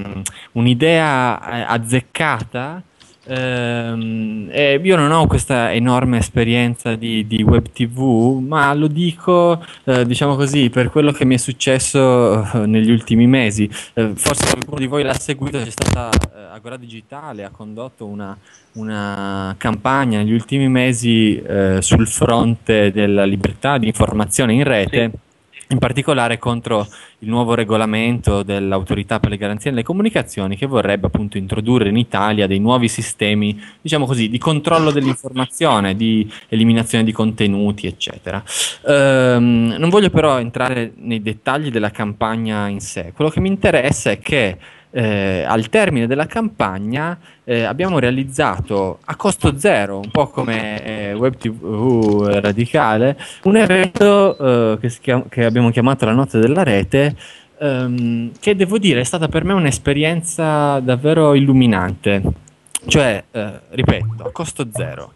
[SPEAKER 7] un'idea eh, azzeccata. Ehm, e io non ho questa enorme esperienza di, di web tv, ma lo dico, eh, diciamo così, per quello che mi è successo eh, negli ultimi mesi. Eh, forse qualcuno di voi l'ha seguito, c'è stata eh, Agora Digitale, ha condotto una, una campagna negli ultimi mesi eh, sul fronte della libertà di informazione in rete. In particolare contro il nuovo regolamento dell'autorità per le garanzie nelle comunicazioni che vorrebbe appunto introdurre in Italia dei nuovi sistemi, diciamo così, di controllo dell'informazione, di eliminazione di contenuti, eccetera. Ehm, non voglio però entrare nei dettagli della campagna in sé. Quello che mi interessa è che eh, al termine della campagna eh, abbiamo realizzato a costo zero, un po' come eh, Web TV Radicale, un evento eh, che, si chiam- che abbiamo chiamato la notte della rete, ehm, che devo dire è stata per me un'esperienza davvero illuminante. Cioè, eh, ripeto, a costo zero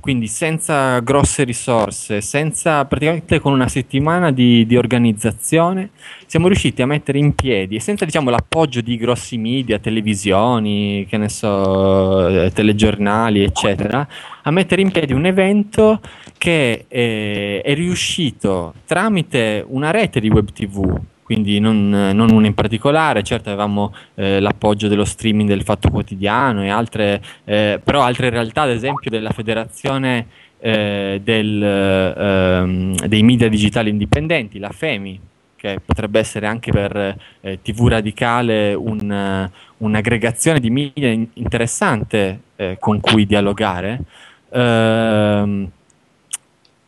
[SPEAKER 7] quindi senza grosse risorse, senza praticamente con una settimana di, di organizzazione, siamo riusciti a mettere in piedi e senza diciamo l'appoggio di grossi media, televisioni, che ne so, eh, telegiornali, eccetera, a mettere in piedi un evento che eh, è riuscito tramite una rete di web tv quindi non, non una in particolare, certo avevamo eh, l'appoggio dello streaming del Fatto Quotidiano e altre, eh, però altre realtà, ad esempio della Federazione eh, del, ehm, dei media digitali indipendenti, la FEMI, che potrebbe essere anche per eh, TV Radicale un, eh, un'aggregazione di media in- interessante eh, con cui dialogare. Ehm,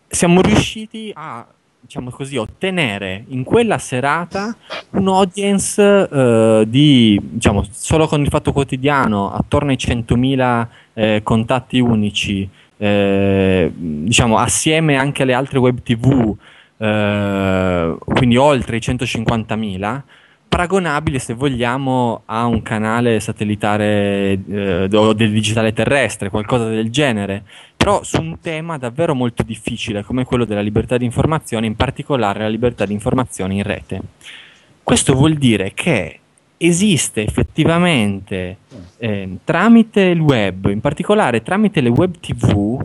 [SPEAKER 7] siamo riusciti a diciamo così, ottenere in quella serata un audience eh, di, diciamo, solo con il fatto quotidiano, attorno ai 100.000 eh, contatti unici, eh, diciamo, assieme anche alle altre web tv, eh, quindi oltre i 150.000, paragonabile se vogliamo a un canale satellitare eh, o del digitale terrestre, qualcosa del genere, però su un tema davvero molto difficile come quello della libertà di informazione, in particolare la libertà di informazione in rete. Questo vuol dire che esiste effettivamente eh, tramite il web, in particolare tramite le web tv,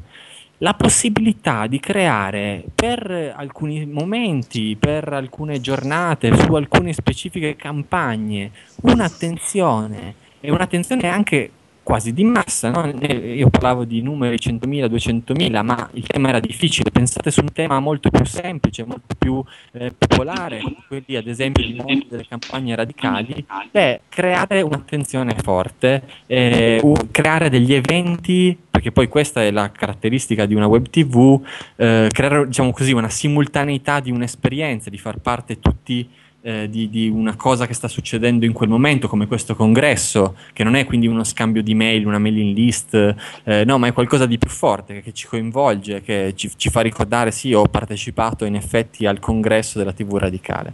[SPEAKER 7] la possibilità di creare per alcuni momenti, per alcune giornate, su alcune specifiche campagne, un'attenzione e un'attenzione anche quasi di massa, no? Io parlavo di numeri 100.000, 200.000, ma il tema era difficile, pensate su un tema molto più semplice, molto più eh, popolare, quelli ad esempio di molte delle campagne radicali, è creare un'attenzione forte, eh, creare degli eventi, perché poi questa è la caratteristica di una web tv, eh, creare diciamo così una simultaneità di un'esperienza, di far parte tutti eh, di, di, una cosa che sta succedendo in quel momento, come questo congresso, che non è quindi uno scambio di mail, una mailing list, eh, no, ma è qualcosa di più forte che, ci coinvolge, che ci, ci, fa ricordare, sì, ho partecipato in effetti al congresso della TV radicale.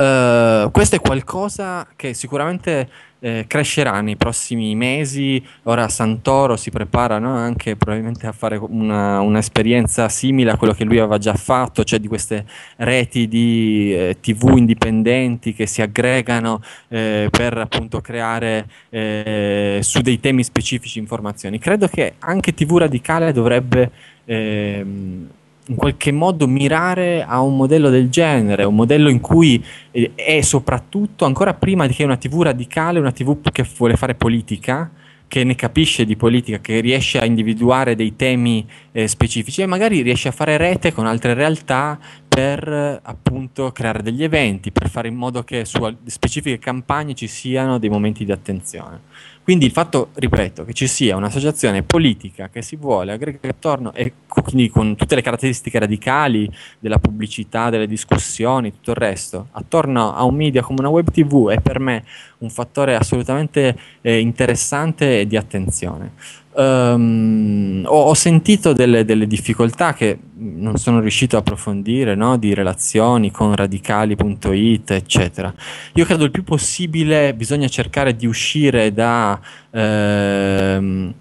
[SPEAKER 7] Uh, questo è qualcosa che sicuramente eh, crescerà nei prossimi mesi. Ora Santoro si prepara no, anche probabilmente a fare un'esperienza simile a quello che lui aveva già fatto, cioè di queste reti di eh, TV indipendenti che si aggregano eh, per appunto creare eh, su dei temi specifici informazioni. Credo che anche TV radicale dovrebbe ehm, in qualche modo mirare a un modello del genere, un modello in cui eh, è soprattutto, ancora prima che una TV radicale, una TV che vuole fare politica, che ne capisce di politica, che riesce a individuare dei temi eh, specifici e magari riesce a fare rete con altre realtà per appunto creare degli eventi, per fare in modo che su specifiche campagne ci siano dei momenti di attenzione. Quindi il fatto, ripeto, che ci sia un'associazione politica che si vuole aggregare attorno e quindi con tutte le caratteristiche radicali della pubblicità, delle discussioni, tutto il resto, attorno a un media come una web tv è per me un fattore assolutamente eh, interessante e di attenzione. Um, ho, ho, sentito delle, delle, difficoltà che non sono riuscito a approfondire, no? di relazioni con radicali.it, eccetera. Io credo il più possibile bisogna cercare di uscire da, ehm,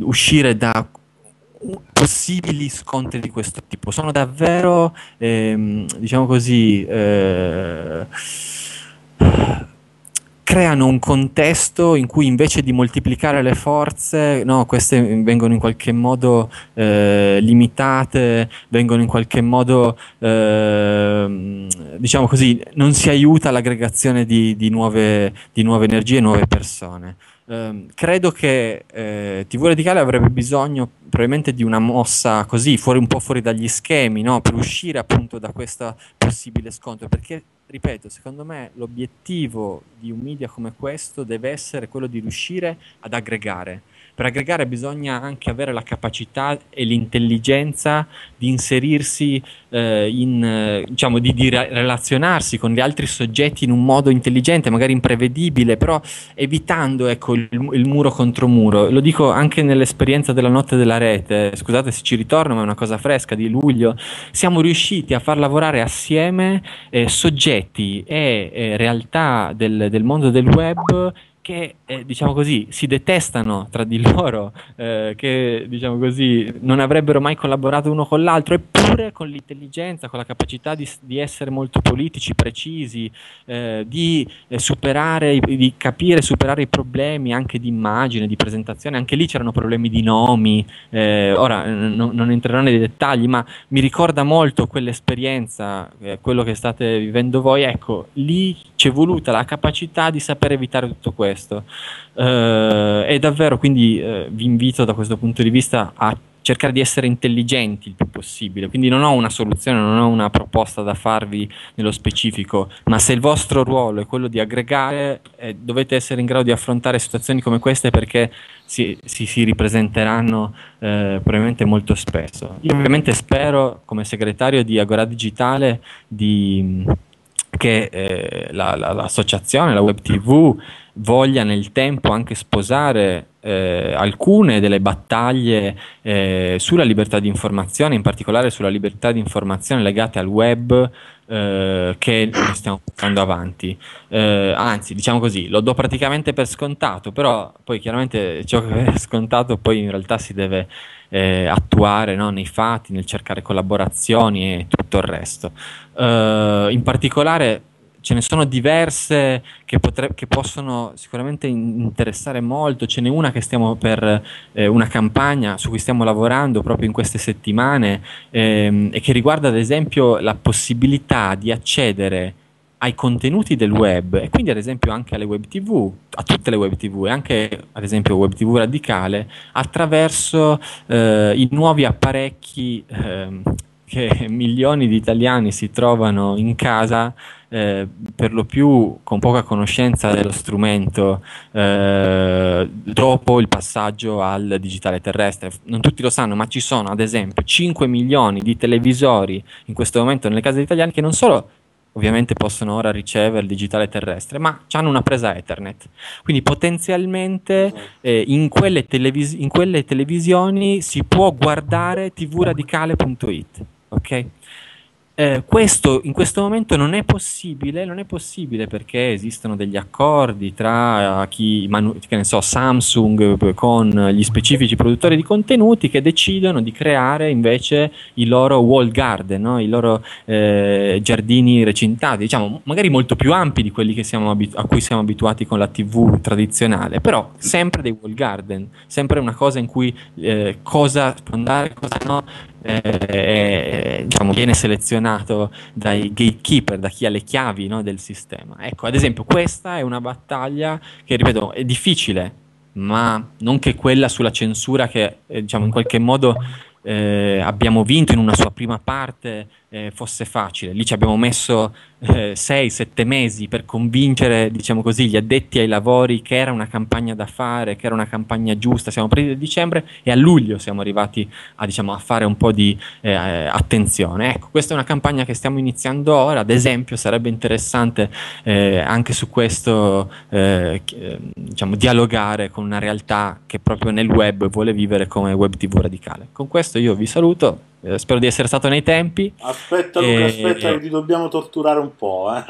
[SPEAKER 7] uscire da possibili scontri di questo tipo. Sono davvero, ehm, diciamo così, eh, creano un contesto in cui invece di moltiplicare le forze, no, queste vengono in qualche modo eh, limitate, vengono in qualche modo, eh, diciamo così, non si aiuta l'aggregazione di, di, nuove, di nuove energie, nuove persone. Uh, credo che eh, TV Radicale avrebbe bisogno probabilmente di una mossa così, fuori un po' fuori dagli schemi, no? per uscire appunto da questo possibile scontro, perché ripeto, secondo me l'obiettivo di un media come questo deve essere quello di riuscire ad aggregare per aggregare bisogna anche avere la capacità e l'intelligenza di inserirsi eh, in, diciamo, di, di, relazionarsi con gli altri soggetti in un modo intelligente, magari imprevedibile, però evitando ecco, il, il, muro contro muro. Lo dico anche nell'esperienza della notte della rete, scusate se ci ritorno, ma è una cosa fresca di luglio. Siamo riusciti a far lavorare assieme eh, soggetti e eh, realtà del, del mondo del web che eh, diciamo così, si detestano tra di loro, eh, che diciamo così, non avrebbero mai collaborato uno con l'altro, eppure con l'intelligenza, con la capacità di, di essere molto politici, precisi, eh, di eh, superare, di capire superare i problemi anche di immagine, di presentazione, anche lì c'erano problemi di nomi, eh, ora n- non entrerò nei dettagli, ma mi ricorda molto quell'esperienza, eh, quello che state vivendo voi, ecco, lì c'è voluta la capacità di saper evitare tutto questo questo. Uh, e davvero quindi uh, vi invito da questo punto di vista a cercare di essere intelligenti il più possibile. Quindi non ho una soluzione, non ho una proposta da farvi nello specifico, ma se il vostro ruolo è quello di aggregare, eh, dovete essere in grado di affrontare situazioni come queste perché si, si, si ripresenteranno eh, probabilmente molto spesso. Io ovviamente spero come segretario di Agora Digitale di, che eh, la, la, l'associazione, la web tv, voglia nel tempo anche sposare eh, alcune delle battaglie eh, sulla libertà di informazione, in particolare sulla libertà di informazione legate al web eh, che stiamo portando avanti. Eh, anzi, diciamo così, lo do praticamente per scontato, però poi chiaramente ciò che è scontato poi in realtà si deve eh, attuare no, nei fatti, nel cercare collaborazioni e tutto il resto. Eh, in particolare ce ne sono diverse che, potre- che possono sicuramente interessare molto. Ce n'è una che stiamo per eh, una campagna su cui stiamo lavorando proprio in queste settimane ehm, e che riguarda ad esempio la possibilità di accedere ai contenuti del web e quindi ad esempio anche alle web tv, a tutte le web tv e anche ad esempio web tv radicale attraverso eh, i nuovi apparecchi eh, che milioni di italiani si trovano in casa eh, per lo più con poca conoscenza dello strumento eh, dopo il passaggio al digitale terrestre. Non tutti lo sanno, ma ci sono ad esempio 5 milioni di televisori in questo momento nelle case italiane che non solo ovviamente possono ora ricevere il digitale terrestre, ma hanno una presa Ethernet. Quindi potenzialmente eh, in, quelle televis- in, quelle televisioni si può guardare tvradicale.it. Ok? Eh, questo in questo momento non è possibile, non è possibile perché esistono degli accordi tra chi, manu- che ne so, Samsung eh, con gli specifici produttori di contenuti che decidono di creare invece i loro wall garden, no? i loro eh, giardini recintati, diciamo magari molto più ampi di quelli abitu- a cui siamo abituati con la TV tradizionale, però sempre dei wall garden, sempre una cosa in cui eh, cosa andare, cosa no eh, diciamo, viene selezionato dai gatekeeper, da chi ha le chiavi no, del sistema. Ecco, ad esempio, questa è una battaglia che, ripeto, è difficile, ma non che quella sulla censura che, eh, diciamo, in qualche modo eh, abbiamo vinto in una sua prima parte eh, fosse facile. Lì ci abbiamo messo 6-7 eh, mesi per convincere, diciamo così, gli addetti ai lavori che era una campagna da fare, che era una campagna giusta. Siamo partiti a dicembre e a luglio siamo arrivati a, diciamo, a fare un po' di eh, attenzione. Ecco, questa è una campagna che stiamo iniziando ora, ad esempio sarebbe interessante eh, anche su questo eh, diciamo, dialogare con una realtà che proprio nel web vuole vivere come web TV radicale. Con questo io vi saluto eh, spero di essere stato nei tempi.
[SPEAKER 5] Aspetta, Luca, e... aspetta, che ti dobbiamo torturare un po'. Eh.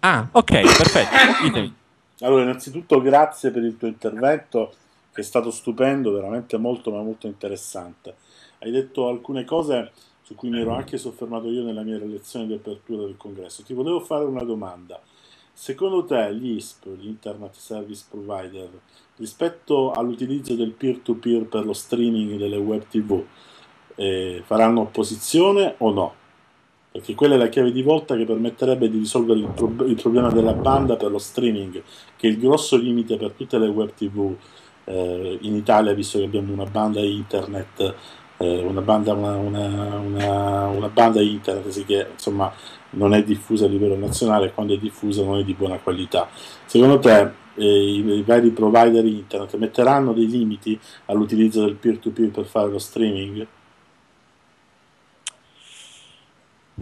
[SPEAKER 7] Ah, ok, perfetto.
[SPEAKER 5] allora, innanzitutto, grazie per il tuo intervento, che è stato stupendo, veramente molto, ma molto interessante. Hai detto alcune cose su cui mi ero anche soffermato io nella mia relazione di apertura del congresso. Ti volevo fare una domanda. Secondo te gli ISP, gli Internet Service Provider, rispetto all'utilizzo del peer-to-peer per lo streaming delle web TV, eh, faranno opposizione o no? Perché quella è la chiave di volta che permetterebbe di risolvere il, pro- il problema della banda per lo streaming, che è il grosso limite per tutte le web tv eh, in Italia, visto che abbiamo una banda internet, eh, una, banda, una, una, una, banda internet sì, che insomma non è diffusa a livello nazionale, quando è diffusa non è di buona qualità. Secondo te eh, i, i, vari provider internet metteranno dei limiti all'utilizzo del peer-to-peer per fare lo streaming?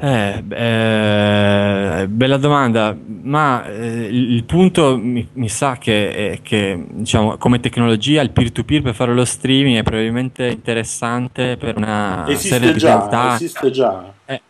[SPEAKER 7] Eh, eh, bella domanda, ma eh, il punto mi, mi sa che, che diciamo, come tecnologia il peer-to-peer per fare lo streaming è probabilmente interessante per una
[SPEAKER 5] esiste
[SPEAKER 7] serie
[SPEAKER 5] già,
[SPEAKER 7] di realtà.
[SPEAKER 5] Esiste già.
[SPEAKER 7] Eh,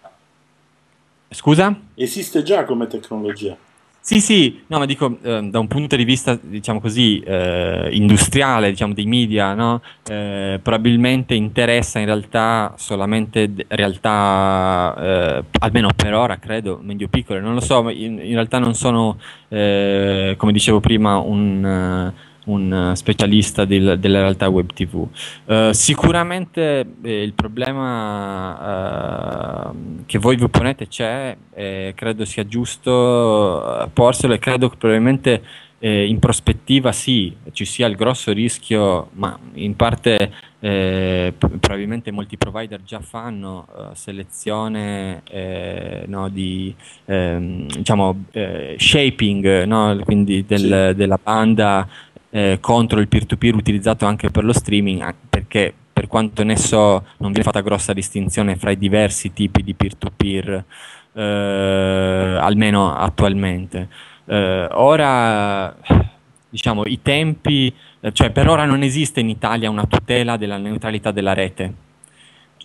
[SPEAKER 7] scusa?
[SPEAKER 5] Esiste già come tecnologia.
[SPEAKER 7] Sì, sì, no, ma dico eh, da un punto di vista, diciamo così, eh, industriale, diciamo dei media, no? eh, probabilmente interessa in realtà solamente realtà, eh, almeno per ora credo, medio piccole, non lo so, in, in realtà non sono, eh, come dicevo prima, un un eh, specialista del, della realtà web tv. Uh, eh, sicuramente eh, il problema uh, che voi vi ponete c'è, e credo sia giusto porselo e credo che probabilmente eh, in prospettiva sì, ci sia il grosso rischio, ma in parte eh, probabilmente molti provider già fanno uh, selezione eh, no, di ehm, diciamo, shaping no, quindi del, sì. della banda eh, contro il peer-to-peer utilizzato anche per lo streaming, perché per quanto ne so non viene fatta grossa distinzione fra i diversi tipi di peer-to-peer, eh, almeno attualmente. Eh, ora, diciamo, i tempi, eh, cioè per ora non esiste in Italia una tutela della neutralità della rete.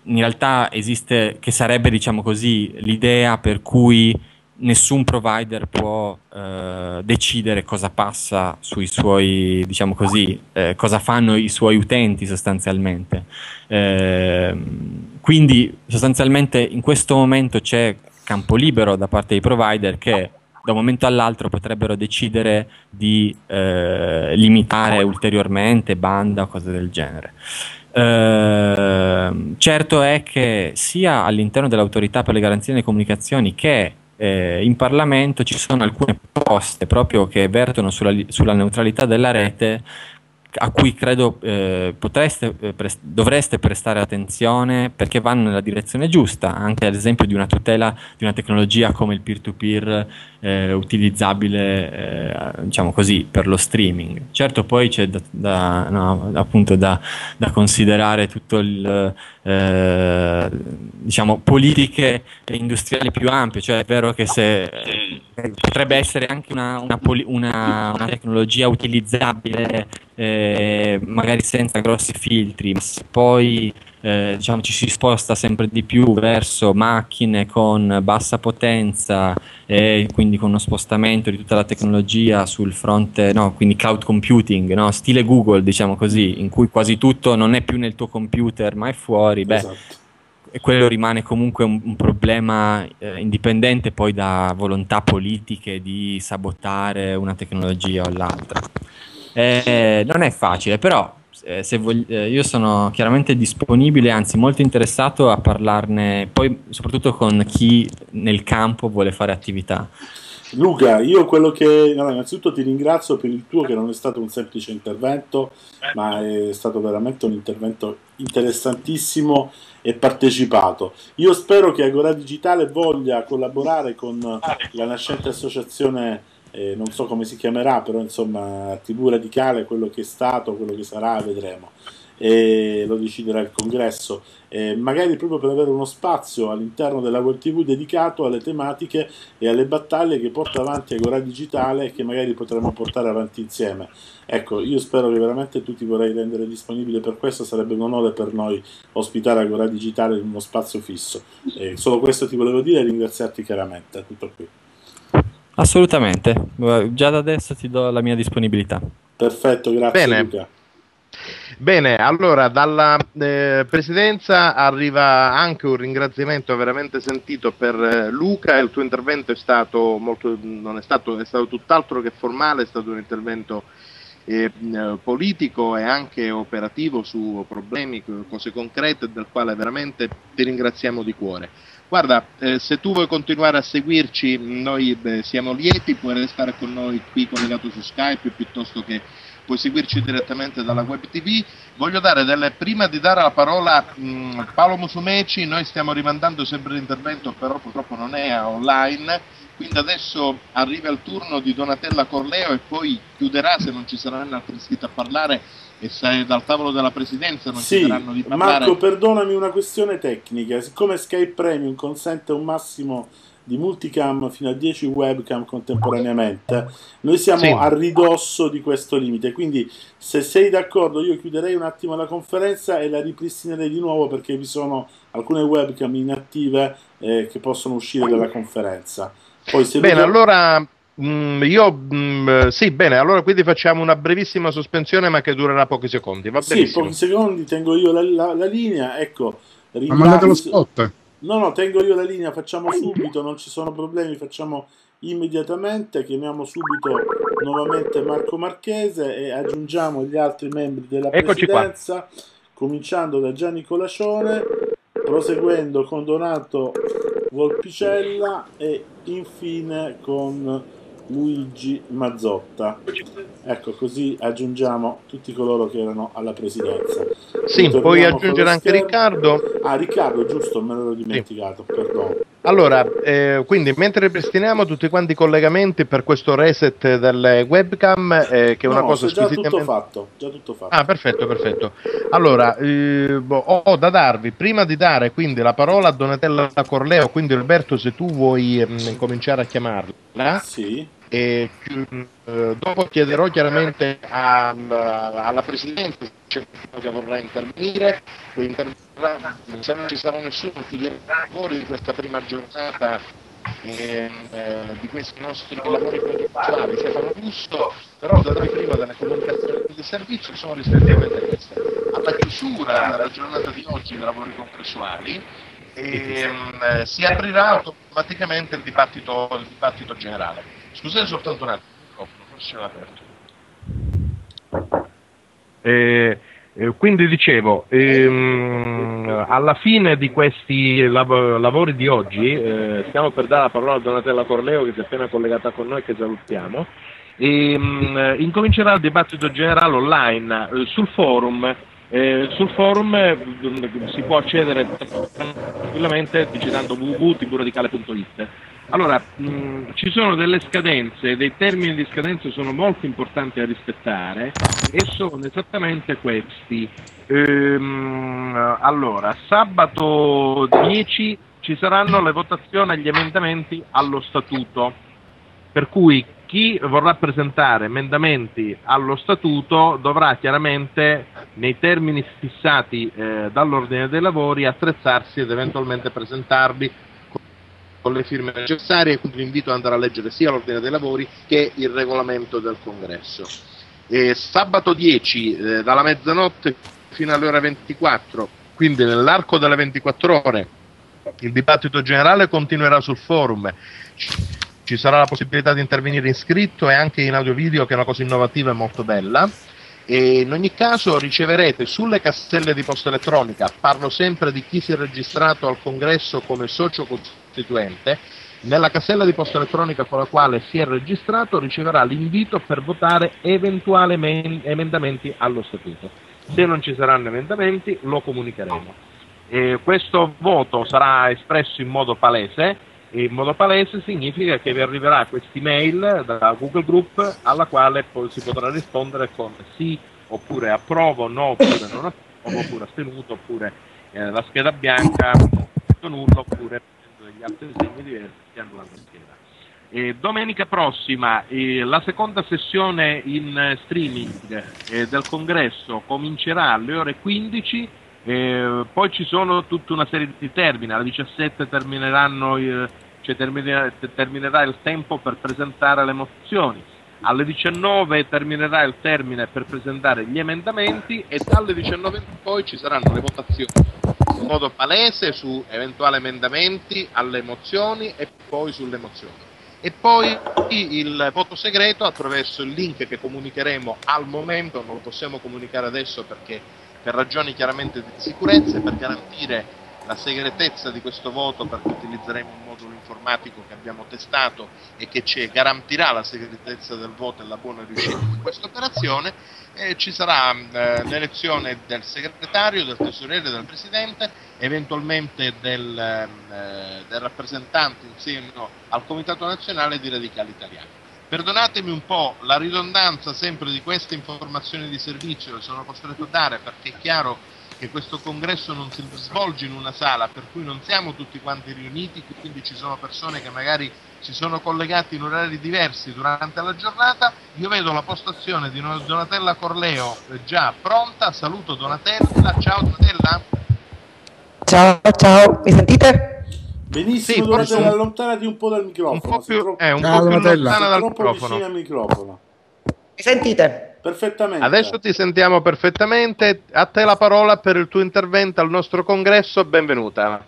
[SPEAKER 7] In realtà esiste, che sarebbe, diciamo così, l'idea per cui nessun provider può eh, decidere cosa passa sui suoi, diciamo così, eh, cosa fanno i suoi utenti sostanzialmente. Eh, quindi sostanzialmente in questo momento c'è campo libero da parte dei provider che da un momento all'altro potrebbero decidere di eh, limitare ulteriormente banda o cose del genere. Uh, certo è che sia all'interno dell'autorità per le garanzie delle comunicazioni che eh, in Parlamento ci sono alcune proposte proprio che vertono sulla, sulla neutralità della rete a cui credo eh, potreste, eh, pres- dovreste prestare attenzione perché vanno nella direzione giusta, anche ad esempio di una tutela di una tecnologia come il peer-to-peer eh, utilizzabile eh, diciamo così, per lo streaming. Certo poi c'è da, da, no, appunto da, da, considerare tutto il eh, diciamo politiche industriali più ampie, cioè è vero che se eh, potrebbe essere anche una, una, una, una tecnologia utilizzabile eh, magari senza grossi filtri, ma poi eh, diciamo, ci si sposta sempre di più verso macchine con bassa potenza e quindi con uno spostamento di tutta la tecnologia sul fronte, no, quindi cloud computing, no, stile Google, diciamo così, in cui quasi tutto non è più nel tuo computer ma è fuori, beh, esatto. E quello rimane comunque un, un problema eh, indipendente poi da volontà politiche di sabotare una tecnologia o l'altra. Eh, non è facile, però eh, vogli- eh, io sono chiaramente disponibile, anzi molto interessato a parlarne, poi soprattutto con chi nel campo vuole fare attività.
[SPEAKER 5] Luca, io quello che no, innanzitutto ti ringrazio per il tuo che non è stato un semplice intervento, ma è stato veramente un intervento interessantissimo e partecipato. Io spero che Agora Digitale voglia collaborare con la nascente associazione eh, non so come si chiamerà, però insomma TV radicale, quello che è stato, quello che sarà, vedremo. E lo deciderà il congresso. Eh, magari proprio per avere uno spazio all'interno della World TV dedicato alle tematiche e alle battaglie che porta avanti Agora Digitale e che magari potremo portare avanti insieme. Ecco, io spero che veramente tu ti vorrai rendere disponibile per questo, sarebbe un onore per noi ospitare Agora Digitale in uno spazio fisso. Eh, solo questo ti volevo dire e ringraziarti chiaramente. Tutto qui.
[SPEAKER 7] Assolutamente, già da adesso ti do la mia disponibilità.
[SPEAKER 5] Perfetto, grazie
[SPEAKER 3] Bene.
[SPEAKER 5] Luca.
[SPEAKER 3] Bene, allora dalla eh, presidenza arriva anche un ringraziamento veramente sentito per eh, Luca, il tuo intervento è stato molto, non è stato, è stato tutt'altro che formale, è stato un intervento eh, politico e anche operativo su problemi, cose concrete, del quale veramente ti ringraziamo di cuore. Guarda, eh, se tu vuoi continuare a seguirci, noi beh, siamo lieti, puoi restare con noi qui collegato su Skype piuttosto che puoi seguirci direttamente dalla web TV. Voglio dare delle, prima di dare la parola a mh, Paolo Musumeci, noi stiamo rimandando sempre l'intervento, però purtroppo non è online, quindi adesso arriva il turno di Donatella Corleo e poi chiuderà se non ci saranno altri iscritti a parlare e se dal tavolo della presidenza non
[SPEAKER 5] sì,
[SPEAKER 3] ci saranno di parlare.
[SPEAKER 5] Marco, perdonami una questione tecnica. Siccome Skype Premium consente un massimo di multicam fino a 10 webcam contemporaneamente, noi siamo
[SPEAKER 3] Sì.
[SPEAKER 5] a ridosso di questo limite. Quindi, se sei d'accordo, io chiuderei un attimo la conferenza e la ripristinerei di nuovo perché vi sono alcune webcam inattive eh, che possono uscire dalla conferenza. Poi, se
[SPEAKER 3] Bene,
[SPEAKER 5] Luca-
[SPEAKER 3] allora mm, io mm, sì, bene, allora quindi facciamo una brevissima sospensione ma che durerà pochi secondi, va
[SPEAKER 5] Sì,
[SPEAKER 3] benissimo.
[SPEAKER 5] pochi secondi tengo io la, la- la linea. Ecco,
[SPEAKER 8] Ma mandate lo
[SPEAKER 5] ringrazio-
[SPEAKER 8] spot.
[SPEAKER 5] No, no, tengo io la linea, facciamo subito, non ci sono problemi, facciamo immediatamente, chiamiamo subito nuovamente Marco Marchese e aggiungiamo gli altri membri della
[SPEAKER 3] Eccoci qua.
[SPEAKER 5] presidenza, cominciando da Gianni Colacione, proseguendo con Donato Volpicella e infine con Luigi Mazzotta. Ecco, così aggiungiamo tutti coloro che erano alla presidenza.
[SPEAKER 3] Sì, puoi aggiungere anche. Riccardo.
[SPEAKER 5] Ah, Riccardo, giusto, me l'ero dimenticato, perdono.
[SPEAKER 3] Allora, eh, quindi mentre ripristiniamo tutti quanti i collegamenti per questo reset delle webcam, eh, che è una
[SPEAKER 5] No,
[SPEAKER 3] cosa
[SPEAKER 5] è già tutto
[SPEAKER 3] squisitamente...
[SPEAKER 5] fatto, già tutto fatto.
[SPEAKER 3] Ah, perfetto, perfetto. Allora, eh, boh, ho da darvi, prima di dare quindi la parola a Donatella Corleo, quindi Alberto se tu vuoi ehm, cominciare a chiamarla,
[SPEAKER 5] Sì,
[SPEAKER 3] e eh, dopo chiederò chiaramente a- alla Presidenza se c'è che vorrà intervenire, se non ci sarà nessuno chiuderà i lavori di questa prima giornata ehm, eh, di questi nostri lavori contrattuali. Stefano Russo, però da prima delle comunicazioni di servizio sono rispettivamente queste. Alla chiusura della giornata di oggi dei lavori congressuali ehm, eh, si aprirà automaticamente il dibattito, il dibattito generale. Scusate soltanto un attimo, il microfono, forse l'ho aperto. Eh, eh, quindi dicevo, ehm, alla fine di questi lav- lavori di oggi, eh, stiamo per dare la parola a Donatella Corleo che si è appena collegata con noi, che salutiamo, E, mh, incomincerà il dibattito generale online eh, sul forum. Eh, sul forum eh, si può accedere tranquillamente digitando www.tvuradicale.it. Allora, mh, ci sono delle scadenze, dei termini di scadenza sono molto importanti da rispettare e sono esattamente questi. Ehm, allora, sabato 10 ci saranno le votazioni agli emendamenti allo statuto, per cui chi vorrà presentare emendamenti allo statuto dovrà chiaramente, nei termini fissati eh, dall'ordine dei lavori, attrezzarsi ed eventualmente presentarli con le firme necessarie, quindi invito ad andare a leggere sia l'ordine dei lavori che il regolamento del congresso. E sabato 10 eh, dalla mezzanotte fino alle ore 24, quindi nell'arco delle 24 ore, il dibattito generale continuerà sul forum. Ci sarà la possibilità di intervenire in scritto e anche in audio video, che è una cosa innovativa e molto bella. E in ogni caso riceverete sulle casselle di posta elettronica, parlo sempre di chi si è registrato al congresso come socio costituente, nella casella di posta elettronica con la quale si è registrato riceverà l'invito per votare eventuali emendamenti allo statuto. Se non ci saranno emendamenti lo comunicheremo. E questo voto sarà espresso in modo palese in modo palese significa che vi arriverà questa email da Google Group alla quale si potrà rispondere con sì oppure approvo, no oppure non approvo, oppure astenuto, oppure eh, la scheda bianca, nulla, oppure degli altri segni diversi hanno la scheda. E domenica prossima eh, la seconda sessione in streaming eh, del congresso comincerà alle ore 15 eh, poi ci sono tutta una serie di termini, alle 17 termineranno, eh, cioè terminerà, terminerà il tempo per presentare le mozioni, alle 19 terminerà il termine per presentare gli emendamenti e dalle 19 in poi ci saranno le votazioni in modo palese su eventuali emendamenti alle mozioni e poi sulle mozioni. E poi il voto segreto attraverso il link che comunicheremo al momento, non lo possiamo comunicare adesso perché per ragioni chiaramente di sicurezza e per garantire la segretezza di questo voto perché utilizzeremo un modulo informatico che abbiamo testato e che ci garantirà la segretezza del voto e la buona riuscita di questa operazione eh, ci sarà eh, l'elezione del segretario, del tesoriere, del presidente, eventualmente del, eh, del rappresentante insieme al Comitato Nazionale di Radicali Italiani. Perdonatemi un po' la ridondanza sempre di queste informazioni di servizio che sono costretto a dare perché è chiaro che questo congresso non si svolge in una sala, per cui non siamo tutti quanti riuniti, quindi ci sono persone che magari si sono collegate in orari diversi durante la giornata. Io vedo la postazione di Donatella Corleo già pronta, saluto Donatella, ciao Donatella.
[SPEAKER 8] Ciao, ciao, mi sentite?
[SPEAKER 5] Benissimo, sì, Donatella, un... allontanati un po' dal microfono.
[SPEAKER 3] Un po' più, troppo, eh, un po più lontana dal
[SPEAKER 5] troppo
[SPEAKER 3] microfono.
[SPEAKER 5] vicino al microfono.
[SPEAKER 8] Mi sentite?
[SPEAKER 5] Perfettamente.
[SPEAKER 3] Adesso ti sentiamo perfettamente. A te la parola per il tuo intervento al nostro congresso. Benvenuta.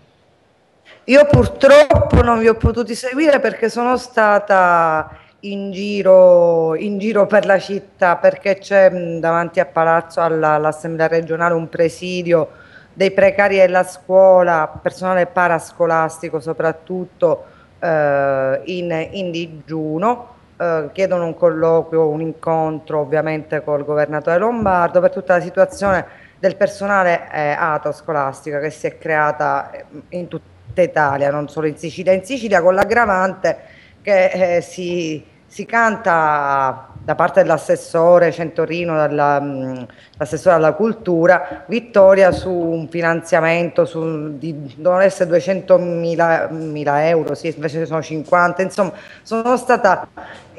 [SPEAKER 8] Io purtroppo non vi ho potuti seguire perché sono stata in giro, in giro per la città perché c'è davanti a Palazzo alla, all'Assemblea regionale un presidio dei precari della scuola, personale parascolastico soprattutto eh, in, in, digiuno. Eh, chiedono un colloquio, un incontro ovviamente col governatore Lombardo per tutta la situazione del personale eh, autoscolastica che si è creata eh, in tutta Italia, non solo in Sicilia, in Sicilia con l'aggravante che eh, si, si canta da parte dell'assessore Centorino, dell'assessore alla cultura, vittoria su un finanziamento su, di, dovevano essere 200 mila, euro, sì, invece sono 50, insomma sono stata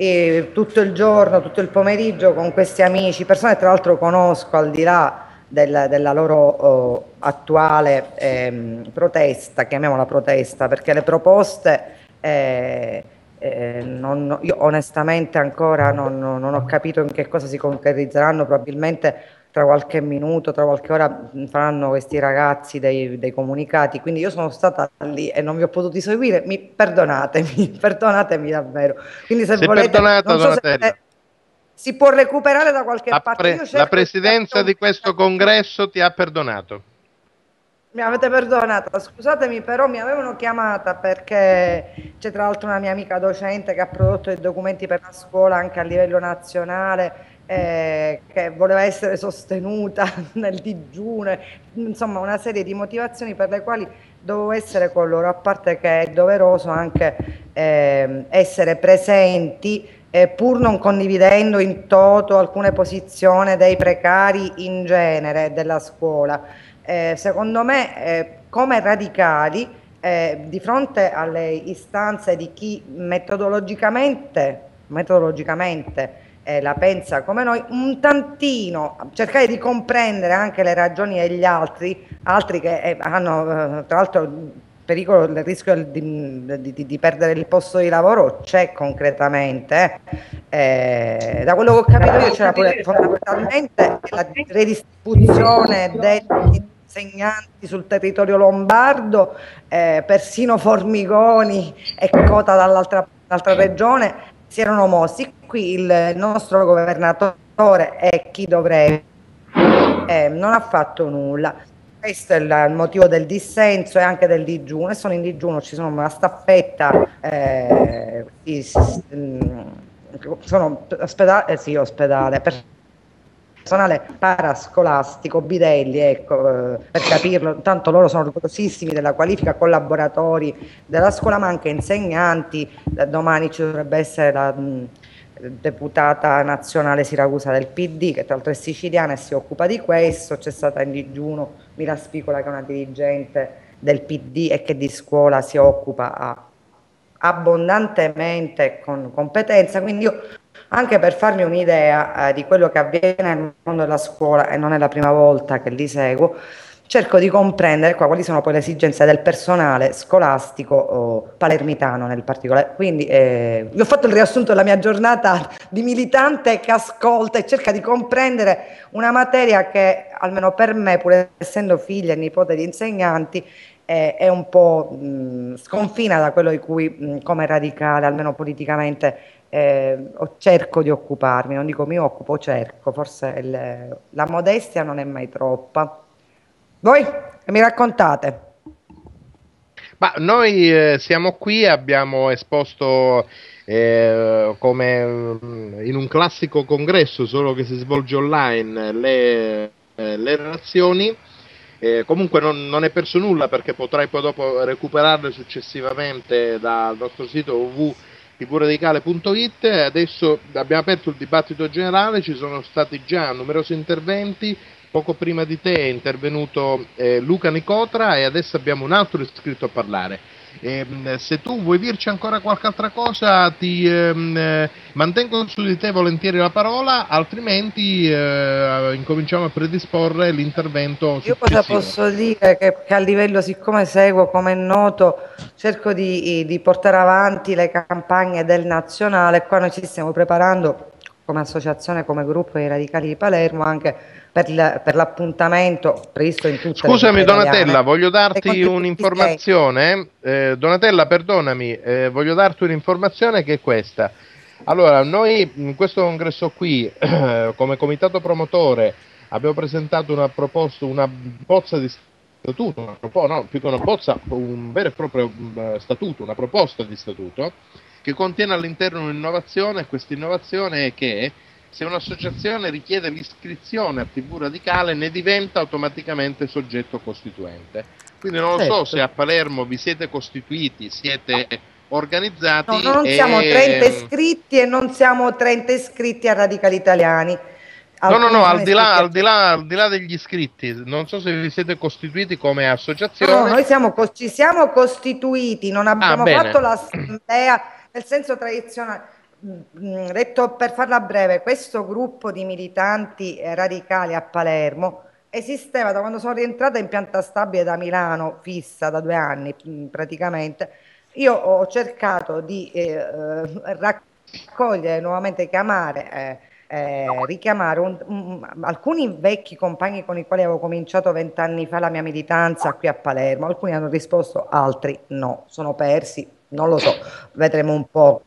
[SPEAKER 8] eh, tutto il giorno, tutto il pomeriggio con questi amici, persone che tra l'altro conosco al di là del, della loro oh, attuale eh, protesta, chiamiamola protesta, perché le proposte... Eh, eh, non, io onestamente ancora non, non, ho capito in che cosa si concretizzeranno, probabilmente tra qualche minuto, tra qualche ora faranno questi ragazzi dei, dei comunicati, quindi io sono stata lì e non vi ho potuto seguire, mi, perdonatemi, perdonatemi davvero. Quindi se
[SPEAKER 3] Sei
[SPEAKER 8] volete,
[SPEAKER 3] perdonata,
[SPEAKER 8] so se, si può recuperare da qualche
[SPEAKER 3] la
[SPEAKER 8] parte.
[SPEAKER 3] Pre- la presidenza di questo congresso ti ha perdonato.
[SPEAKER 8] Mi avete perdonato, scusatemi, però mi avevano chiamata perché c'è tra l'altro una mia amica docente che ha prodotto i documenti per la scuola anche a livello nazionale, eh, che voleva essere sostenuta nel digiuno, insomma una serie di motivazioni per le quali dovevo essere con loro, a parte che è doveroso anche eh, essere presenti eh, pur non condividendo in toto alcune posizioni dei precari in genere della scuola. Eh, secondo me eh, come radicali eh, di fronte alle istanze di chi metodologicamente, metodologicamente eh, la pensa come noi, un tantino cercare di comprendere anche le ragioni degli altri, altri che eh, hanno eh, tra l'altro pericolo, il rischio di, di, di, perdere il posto di lavoro c'è concretamente. Eh, da quello che ho capito io c'era pure fondamentalmente la redistribuzione degli insegnanti sul territorio lombardo, eh, persino Formigoni e Cota dall'altra regione si erano mossi. Qui il nostro governatore e chi dovrebbe eh, non ha fatto nulla. Questo è il motivo del dissenso e anche del digiuno. E sono in digiuno, ci sono una staffetta, eh, mm, sono ospedale, eh sì, ospedale personale parascolastico, bidelli, ecco, eh, per capirlo, tanto loro sono orgogliosissimi della qualifica, collaboratori della scuola, ma anche insegnanti, domani ci dovrebbe essere la mh, deputata nazionale Siracusa del PD, che tra l'altro è siciliana e si occupa di questo, c'è stata in digiuno Mira Spicola che è una dirigente del PD e che di scuola si occupa abbondantemente con competenza, quindi io anche per farmi un'idea eh, di quello che avviene nel mondo della scuola e non è la prima volta che li seguo, cerco di comprendere qua quali sono poi le esigenze del personale scolastico palermitano nel particolare. Quindi eh, vi ho fatto il riassunto della mia giornata di militante che ascolta e cerca di comprendere una materia che almeno per me, pur essendo figlia e nipote di insegnanti, è un po' mh, sconfina da quello di cui mh, come radicale, almeno politicamente, eh, cerco di occuparmi, non dico mi occupo, cerco, forse il, la modestia non è mai troppa. Voi mi raccontate?
[SPEAKER 3] Ma noi eh, siamo qui, abbiamo esposto eh, come mm, in un classico congresso, solo che si svolge online, le, eh, le relazioni. Eh, comunque non, non, è perso nulla perché potrai poi dopo recuperarle successivamente dal nostro sito www tipuradicale.it adesso abbiamo aperto il dibattito generale, ci sono stati già numerosi interventi, poco prima di te è intervenuto eh, Luca Nicotra e adesso abbiamo un altro iscritto a parlare. Ehm, se tu vuoi dirci ancora qualche altra cosa, ti ehm, eh, mantengo su di te volentieri la parola, altrimenti eh, incominciamo a predisporre l'intervento.
[SPEAKER 8] Io cosa posso dire? Che, che, a livello, siccome seguo, come è noto, cerco di, di portare avanti le campagne del nazionale. Qua noi ci stiamo preparando come associazione, come gruppo dei radicali di Palermo, anche per, l'appuntamento previsto in tutte
[SPEAKER 3] Scusami Donatella, voglio darti un'informazione. Eh, Donatella, perdonami, eh, voglio darti un'informazione che è questa. Allora, noi in questo congresso qui, eh, come comitato promotore, abbiamo presentato una proposta, una bozza di statuto, una propo- no, più che una bozza, un vero e proprio uh, statuto, una proposta di statuto, che contiene all'interno un'innovazione, questa innovazione è che se un'associazione richiede l'iscrizione a TV radicale ne diventa automaticamente soggetto costituente. Quindi non certo. so se a Palermo vi siete costituiti, siete organizzati.
[SPEAKER 8] No, non e... siamo 30 iscritti e non siamo 30 iscritti a Radicali Italiani.
[SPEAKER 3] No, no, no, al di, là, al, di là, al di, là, degli iscritti, non so se vi siete costituiti come associazione.
[SPEAKER 8] No, noi siamo, ci siamo costituiti, non abbiamo ah, fatto l'assemblea nel senso tradizionale detto per farla breve, questo gruppo di militanti eh, radicali a Palermo esisteva da quando sono rientrata in pianta stabile da Milano, fissa da due anni mm, praticamente. Io ho cercato di eh, eh, raccogliere nuovamente, chiamare, eh, eh, richiamare un, un, alcuni vecchi compagni con i quali avevo cominciato vent'anni fa la mia militanza qui a Palermo. Alcuni hanno risposto, altri no, sono persi non lo so, vedremo un po'.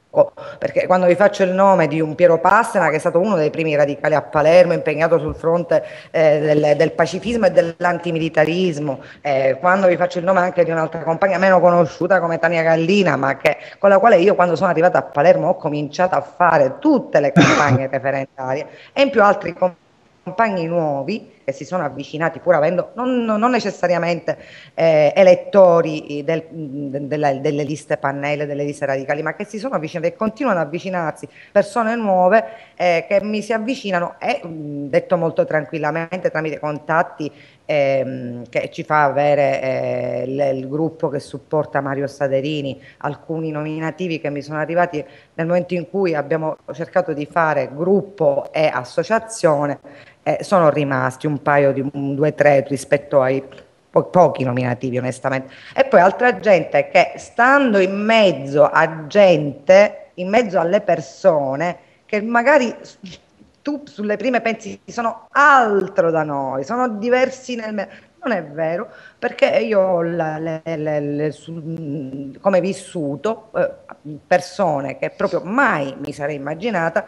[SPEAKER 8] Perché quando vi faccio il nome di un Piero Passena, che è stato uno dei primi radicali a Palermo, impegnato sul fronte eh, del, del, pacifismo e dell'antimilitarismo, eh, quando vi faccio il nome anche di un'altra compagna meno conosciuta come Tania Gallina, ma che, con la quale io quando sono arrivata a Palermo ho cominciato a fare tutte le campagne referendarie e in più altri compagni nuovi che si sono avvicinati pur avendo non, non necessariamente eh, elettori del, delle, delle liste pannelle, delle liste radicali, ma che si sono avvicinati e continuano ad avvicinarsi persone nuove eh, che mi si avvicinano e detto molto tranquillamente tramite contatti ehm, che ci fa avere eh, il, il, gruppo che supporta Mario Saderini, alcuni nominativi che mi sono arrivati nel momento in cui abbiamo cercato di fare gruppo e associazione eh, sono rimasti un paio di un, due tre rispetto ai po- pochi nominativi onestamente. E poi altra gente che stando in mezzo a gente in mezzo alle persone che magari tu sulle prime pensi sono altro da noi sono diversi nel non è vero perché io le, le, le, su, come vissuto eh, persone che proprio mai mi sarei immaginata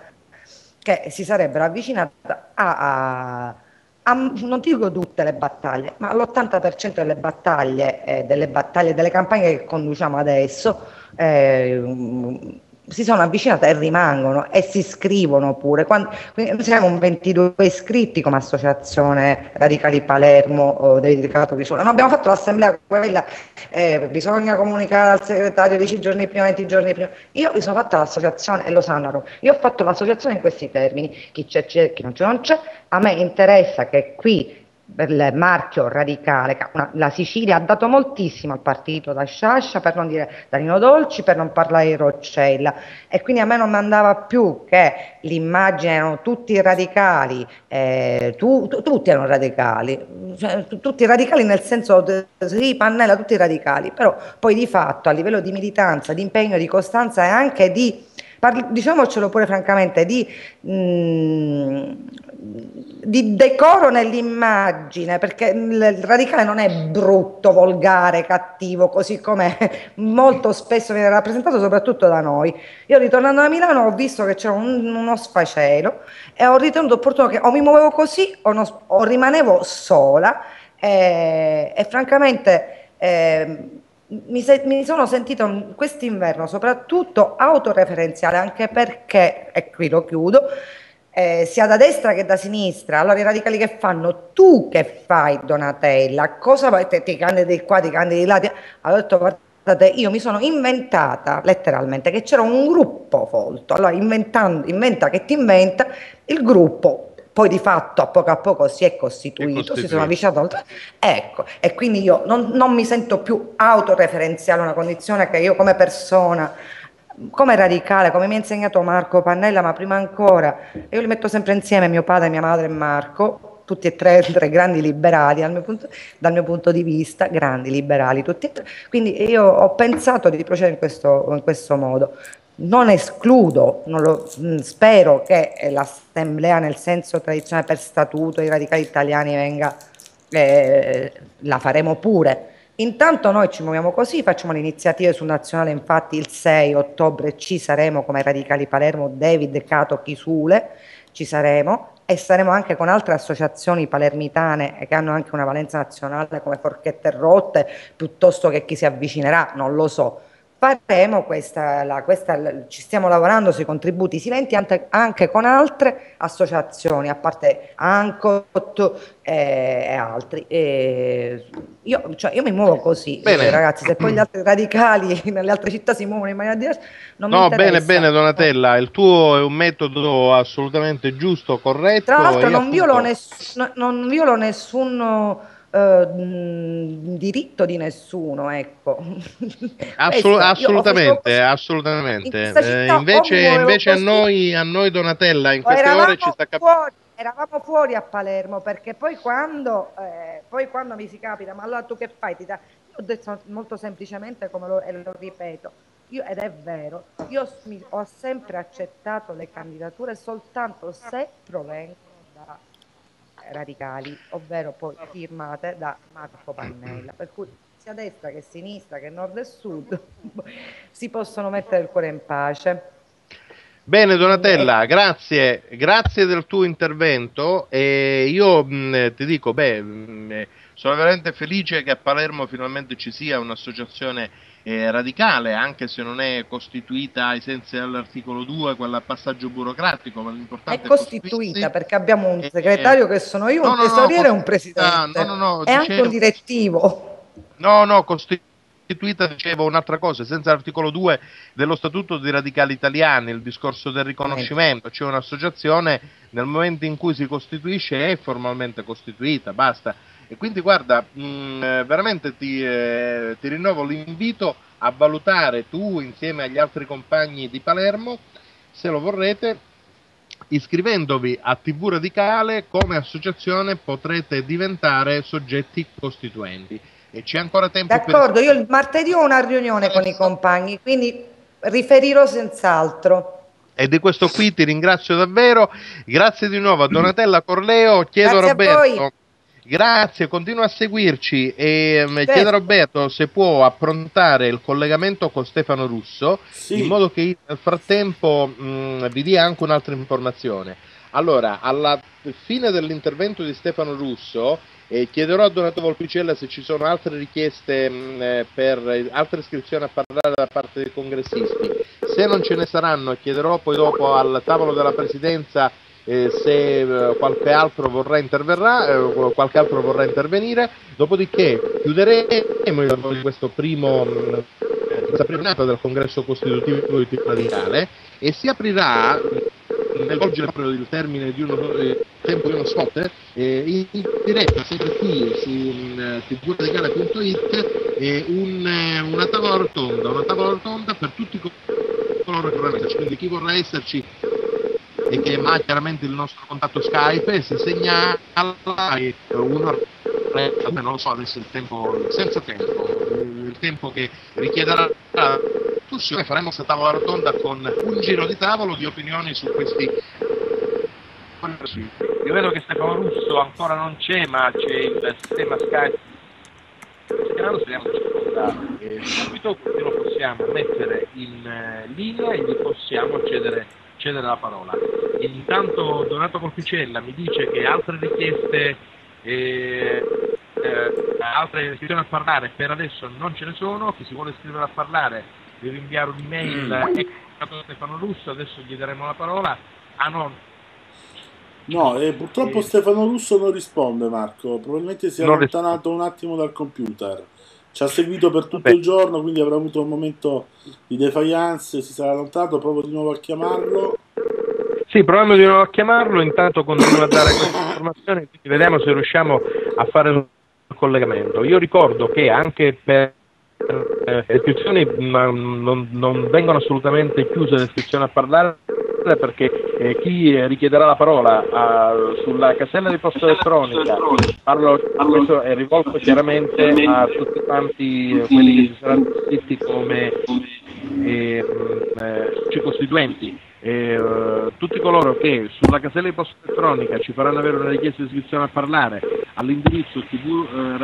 [SPEAKER 8] che si sarebbero avvicinate a, a, a non dico tutte le battaglie, ma all'80% delle battaglie, eh, delle battaglie, delle campagne che conduciamo adesso, eh, si sono avvicinate e rimangono e si iscrivono pure. Quando, siamo 22 iscritti come associazione Radicali Palermo dedicato Visuale. Non abbiamo fatto l'assemblea quella, eh, bisogna comunicare al segretario 10 giorni prima, 20 giorni prima. Io mi sono fatta l'associazione e lo sanno. Io ho fatto l'associazione in questi termini, chi c'è c'è, chi non c'è non c'è. A me interessa che qui il marchio radicale, la Sicilia ha dato moltissimo al partito da Sciascia, per non dire Danilo Dolci, per non parlare di Roccella. E quindi a me non mandava più che l'immagine erano tutti radicali, eh, tu, tu, tutti erano radicali, cioè, tutti radicali nel senso, sì, Pannella, tutti radicali, però poi di fatto a livello di militanza, di impegno, di costanza e anche di parli, diciamocelo pure francamente, di, mh, mm, di decoro nell'immagine, perché il radicale non è brutto, volgare, cattivo, così come molto spesso viene rappresentato, soprattutto da noi. Io ritornando a Milano ho visto che c'era un, uno sfacelo e ho ritenuto opportuno che o mi muovevo così o, non, o rimanevo sola e, e francamente... Eh, mi, se, mi, sono sentito quest'inverno soprattutto autoreferenziale anche perché, e qui lo chiudo, eh, sia da destra che da sinistra, allora i radicali che fanno, tu che fai Donatella, cosa vai, ti, ti candidi qua, ti candidi là, ti... ho detto guardate, io mi sono inventata letteralmente che c'era un gruppo folto, allora inventa che ti inventa, il gruppo poi di fatto a poco a poco si è costituito, si sono avvicinato ecco e quindi io non, non mi sento più autoreferenziale una condizione che io come persona come radicale, come mi ha insegnato Marco Pannella, ma prima ancora, io li metto sempre insieme, mio padre, mia madre e Marco, tutti e tre, tre grandi liberali dal mio, punto, dal mio, punto, di vista, grandi liberali tutti e tre, quindi io ho pensato di procedere in questo, in questo modo non escludo, non lo, mm, spero che l'assemblea nel senso tradizionale per statuto i radicali italiani venga, eh, la faremo pure. Intanto noi ci muoviamo così, facciamo le iniziative sul nazionale, infatti il 6 ottobre ci saremo come radicali Palermo, David Cato Chisule, ci saremo e saremo anche con altre associazioni palermitane che hanno anche una valenza nazionale come Forchette Rotte, piuttosto che chi si avvicinerà, non lo so faremo questa, la, questa, ci stiamo lavorando sui contributi silenti anche, anche con altre associazioni, a parte ANCOT e, e altri. E io, cioè, io, mi muovo così, bene. ragazzi, se poi gli altri radicali nelle altre città si muovono in maniera diversa, non
[SPEAKER 3] no,
[SPEAKER 8] mi
[SPEAKER 3] bene, bene Donatella, il tuo è un metodo assolutamente giusto, corretto.
[SPEAKER 8] Tra l'altro non, appunto... ness- non violo nessun eh, diritto di nessuno, ecco.
[SPEAKER 3] Assolut- assolutamente, assolutamente. In eh, invece, invece a, noi, a noi Donatella in queste ore ci sta capendo
[SPEAKER 8] eravamo fuori a Palermo perché poi quando, eh, poi quando mi si capita, ma allora tu che fai? Ti da... Io ho detto molto semplicemente come lo, e lo ripeto, io, ed è vero, io mi, ho sempre accettato le candidature soltanto se provengono da radicali, ovvero poi firmate da Marco Pannella. Per cui sia destra che sinistra che nord e sud si possono mettere il cuore in pace.
[SPEAKER 3] Bene Donatella, grazie, grazie del tuo intervento e io mh, ti dico, beh, mh, sono veramente felice che a Palermo finalmente ci sia un'associazione eh, radicale, anche se non è costituita ai sensi dell'articolo 2, quella passaggio burocratico, ma l'importante
[SPEAKER 8] è costituita perché abbiamo un segretario che sono io, un tesoriere e un presidente
[SPEAKER 3] no, no,
[SPEAKER 8] e anche un direttivo.
[SPEAKER 3] No, no, costituita istituita, dicevo un'altra cosa, senza l'articolo 2 dello Statuto dei Radicali Italiani, il discorso del riconoscimento, c'è cioè un'associazione nel momento in cui si costituisce è formalmente costituita, basta. E quindi guarda, mh, mm, veramente ti, eh, ti rinnovo l'invito a valutare tu insieme agli altri compagni di Palermo, se lo vorrete, iscrivendovi a TV Radicale come associazione potrete diventare soggetti costituenti e c'è ancora tempo
[SPEAKER 8] D'accordo, per... io il martedì ho una riunione con i compagni, quindi riferirò senz'altro.
[SPEAKER 3] E di questo qui ti ringrazio davvero. Grazie di nuovo a Donatella Corleo. Chiedo a Roberto. Grazie, continua a seguirci e certo. chiedo a Roberto se può approntare il collegamento con Stefano Russo sì. in modo che nel frattempo mh, vi dia anche un'altra informazione. Allora, alla fine dell'intervento di Stefano Russo e chiederò a Donato Volpicella se ci sono altre richieste mh, eh, per altre iscrizioni a parlare da parte dei congressisti. Se non ce ne saranno, chiederò poi dopo al tavolo della presidenza se eh, qualche altro vorrà interverrà, eh, qualche altro vorrà intervenire. Dopodiché chiuderemo questo primo questa prima del congresso costitutivo di tipo radicale e si aprirà nel volgere il termine di uno eh, tempo di uno spot eh, in diretta sempre qui su um, tvradicale.it eh, un, una tavola rotonda una tavola rotonda per tutti coloro che vorranno esserci quindi chi vorrà esserci e che ha chiaramente il nostro contatto Skype si segnala e uno non lo so adesso il tempo senza tempo il tempo che richiederà la discussione. Faremo questa tavola rotonda con un giro di tavolo di opinioni su questi io vedo che Stefano Russo ancora non c'è ma c'è il sistema Skype. Speriamo di ascoltare e subito lo possiamo mettere in eh, linea e gli possiamo cedere, cedere la parola intanto Donato Colpicella mi dice che altre richieste eh, eh, altre iscrizioni a parlare per adesso non ce ne sono, chi si vuole iscrivere a parlare deve inviare un'email mm. a Stefano Russo, adesso gli daremo la parola. Ah no.
[SPEAKER 5] No, eh, purtroppo eh. Stefano Russo non risponde Marco, probabilmente si è non allontanato risponde. un attimo dal computer. Ci ha seguito per tutto il giorno, quindi avrà avuto un momento di defiance, si sarà allontanato, provo di nuovo a chiamarlo.
[SPEAKER 3] Sì, proviamo di nuovo a chiamarlo, intanto continuo a dare queste informazioni, quindi vediamo se riusciamo a fare un collegamento. Io ricordo che anche per eh, iscrizioni non, non, vengono assolutamente chiuse le iscrizioni a parlare perché eh, chi richiederà la parola a, sulla casella di posta elettronica parlo, questo è rivolto chiaramente a tutti quanti quelli che si saranno iscritti come eh, eh, costituenti. E, uh, tutti coloro che sulla casella di posta elettronica ci faranno avere una richiesta di iscrizione a parlare all'indirizzo tv uh,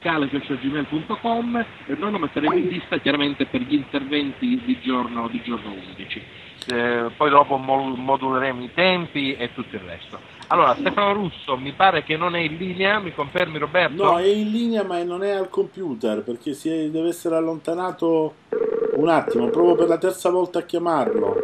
[SPEAKER 3] radicale.gmail.com e noi lo metteremo in lista chiaramente per gli interventi di giorno, di giorno 11. Eh, poi dopo moduleremo i tempi e tutto il resto. Allora, Stefano Russo mi pare che non è in linea, mi confermi Roberto?
[SPEAKER 5] No, è in linea ma non è al computer perché è, deve essere allontanato un attimo, provo per la terza volta a chiamarlo.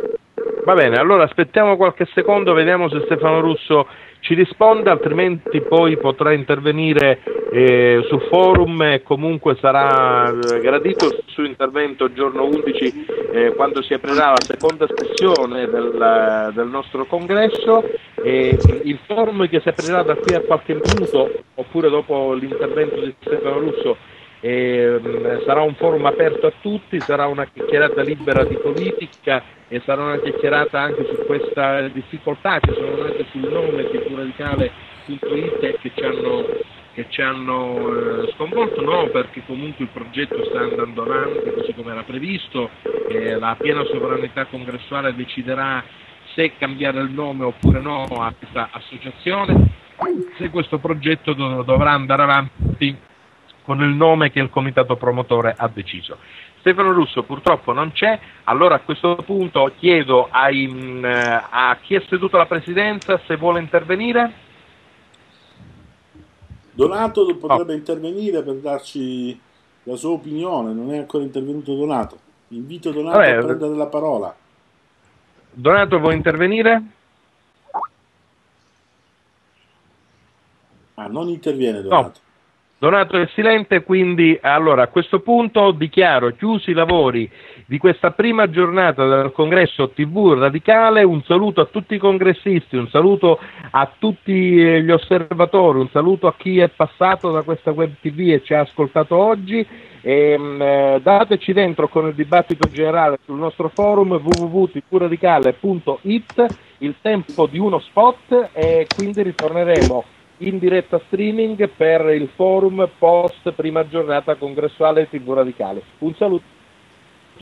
[SPEAKER 3] Va bene, allora aspettiamo qualche secondo, vediamo se Stefano Russo ci risponde, altrimenti poi potrà intervenire eh, sul forum e comunque sarà eh, gradito il suo intervento giorno 11 eh, quando si aprirà la seconda sessione del, del nostro congresso. il forum che si aprirà da qui a qualche minuto oppure dopo l'intervento di Stefano Russo e, um, sarà un forum aperto a tutti, sarà una chiacchierata libera di politica e sarà una chiacchierata anche su questa difficoltà che sono nate sul nome radicale.it che ci hanno, che ci hanno eh, sconvolto, no? Perché comunque il progetto sta andando avanti così come era previsto, eh, la piena sovranità congressuale deciderà se cambiare il nome oppure no a questa associazione, se questo progetto dov- dovrà andare avanti con il nome che il comitato promotore ha deciso. Stefano Russo purtroppo non c'è, allora a questo punto chiedo ai, mh, a chi è seduto alla presidenza se vuole intervenire.
[SPEAKER 5] Donato potrebbe oh. intervenire per darci la sua opinione, non è ancora intervenuto Donato. Invito Donato Vabbè, a prendere la parola.
[SPEAKER 3] Donato vuoi intervenire?
[SPEAKER 5] Ah, non interviene Donato. No.
[SPEAKER 3] Donato è silente, quindi allora, a questo punto dichiaro chiusi i lavori di questa prima giornata del congresso TV Radicale. Un saluto a tutti i congressisti, un saluto a tutti eh, gli osservatori, un saluto a chi è passato da questa web TV e ci ha ascoltato oggi. E, ehm, eh, dateci dentro con il dibattito generale sul nostro forum www.tvradicale.it il tempo di uno spot e quindi ritorneremo in diretta streaming per il forum post prima giornata congressuale TV Radicale. Un saluto.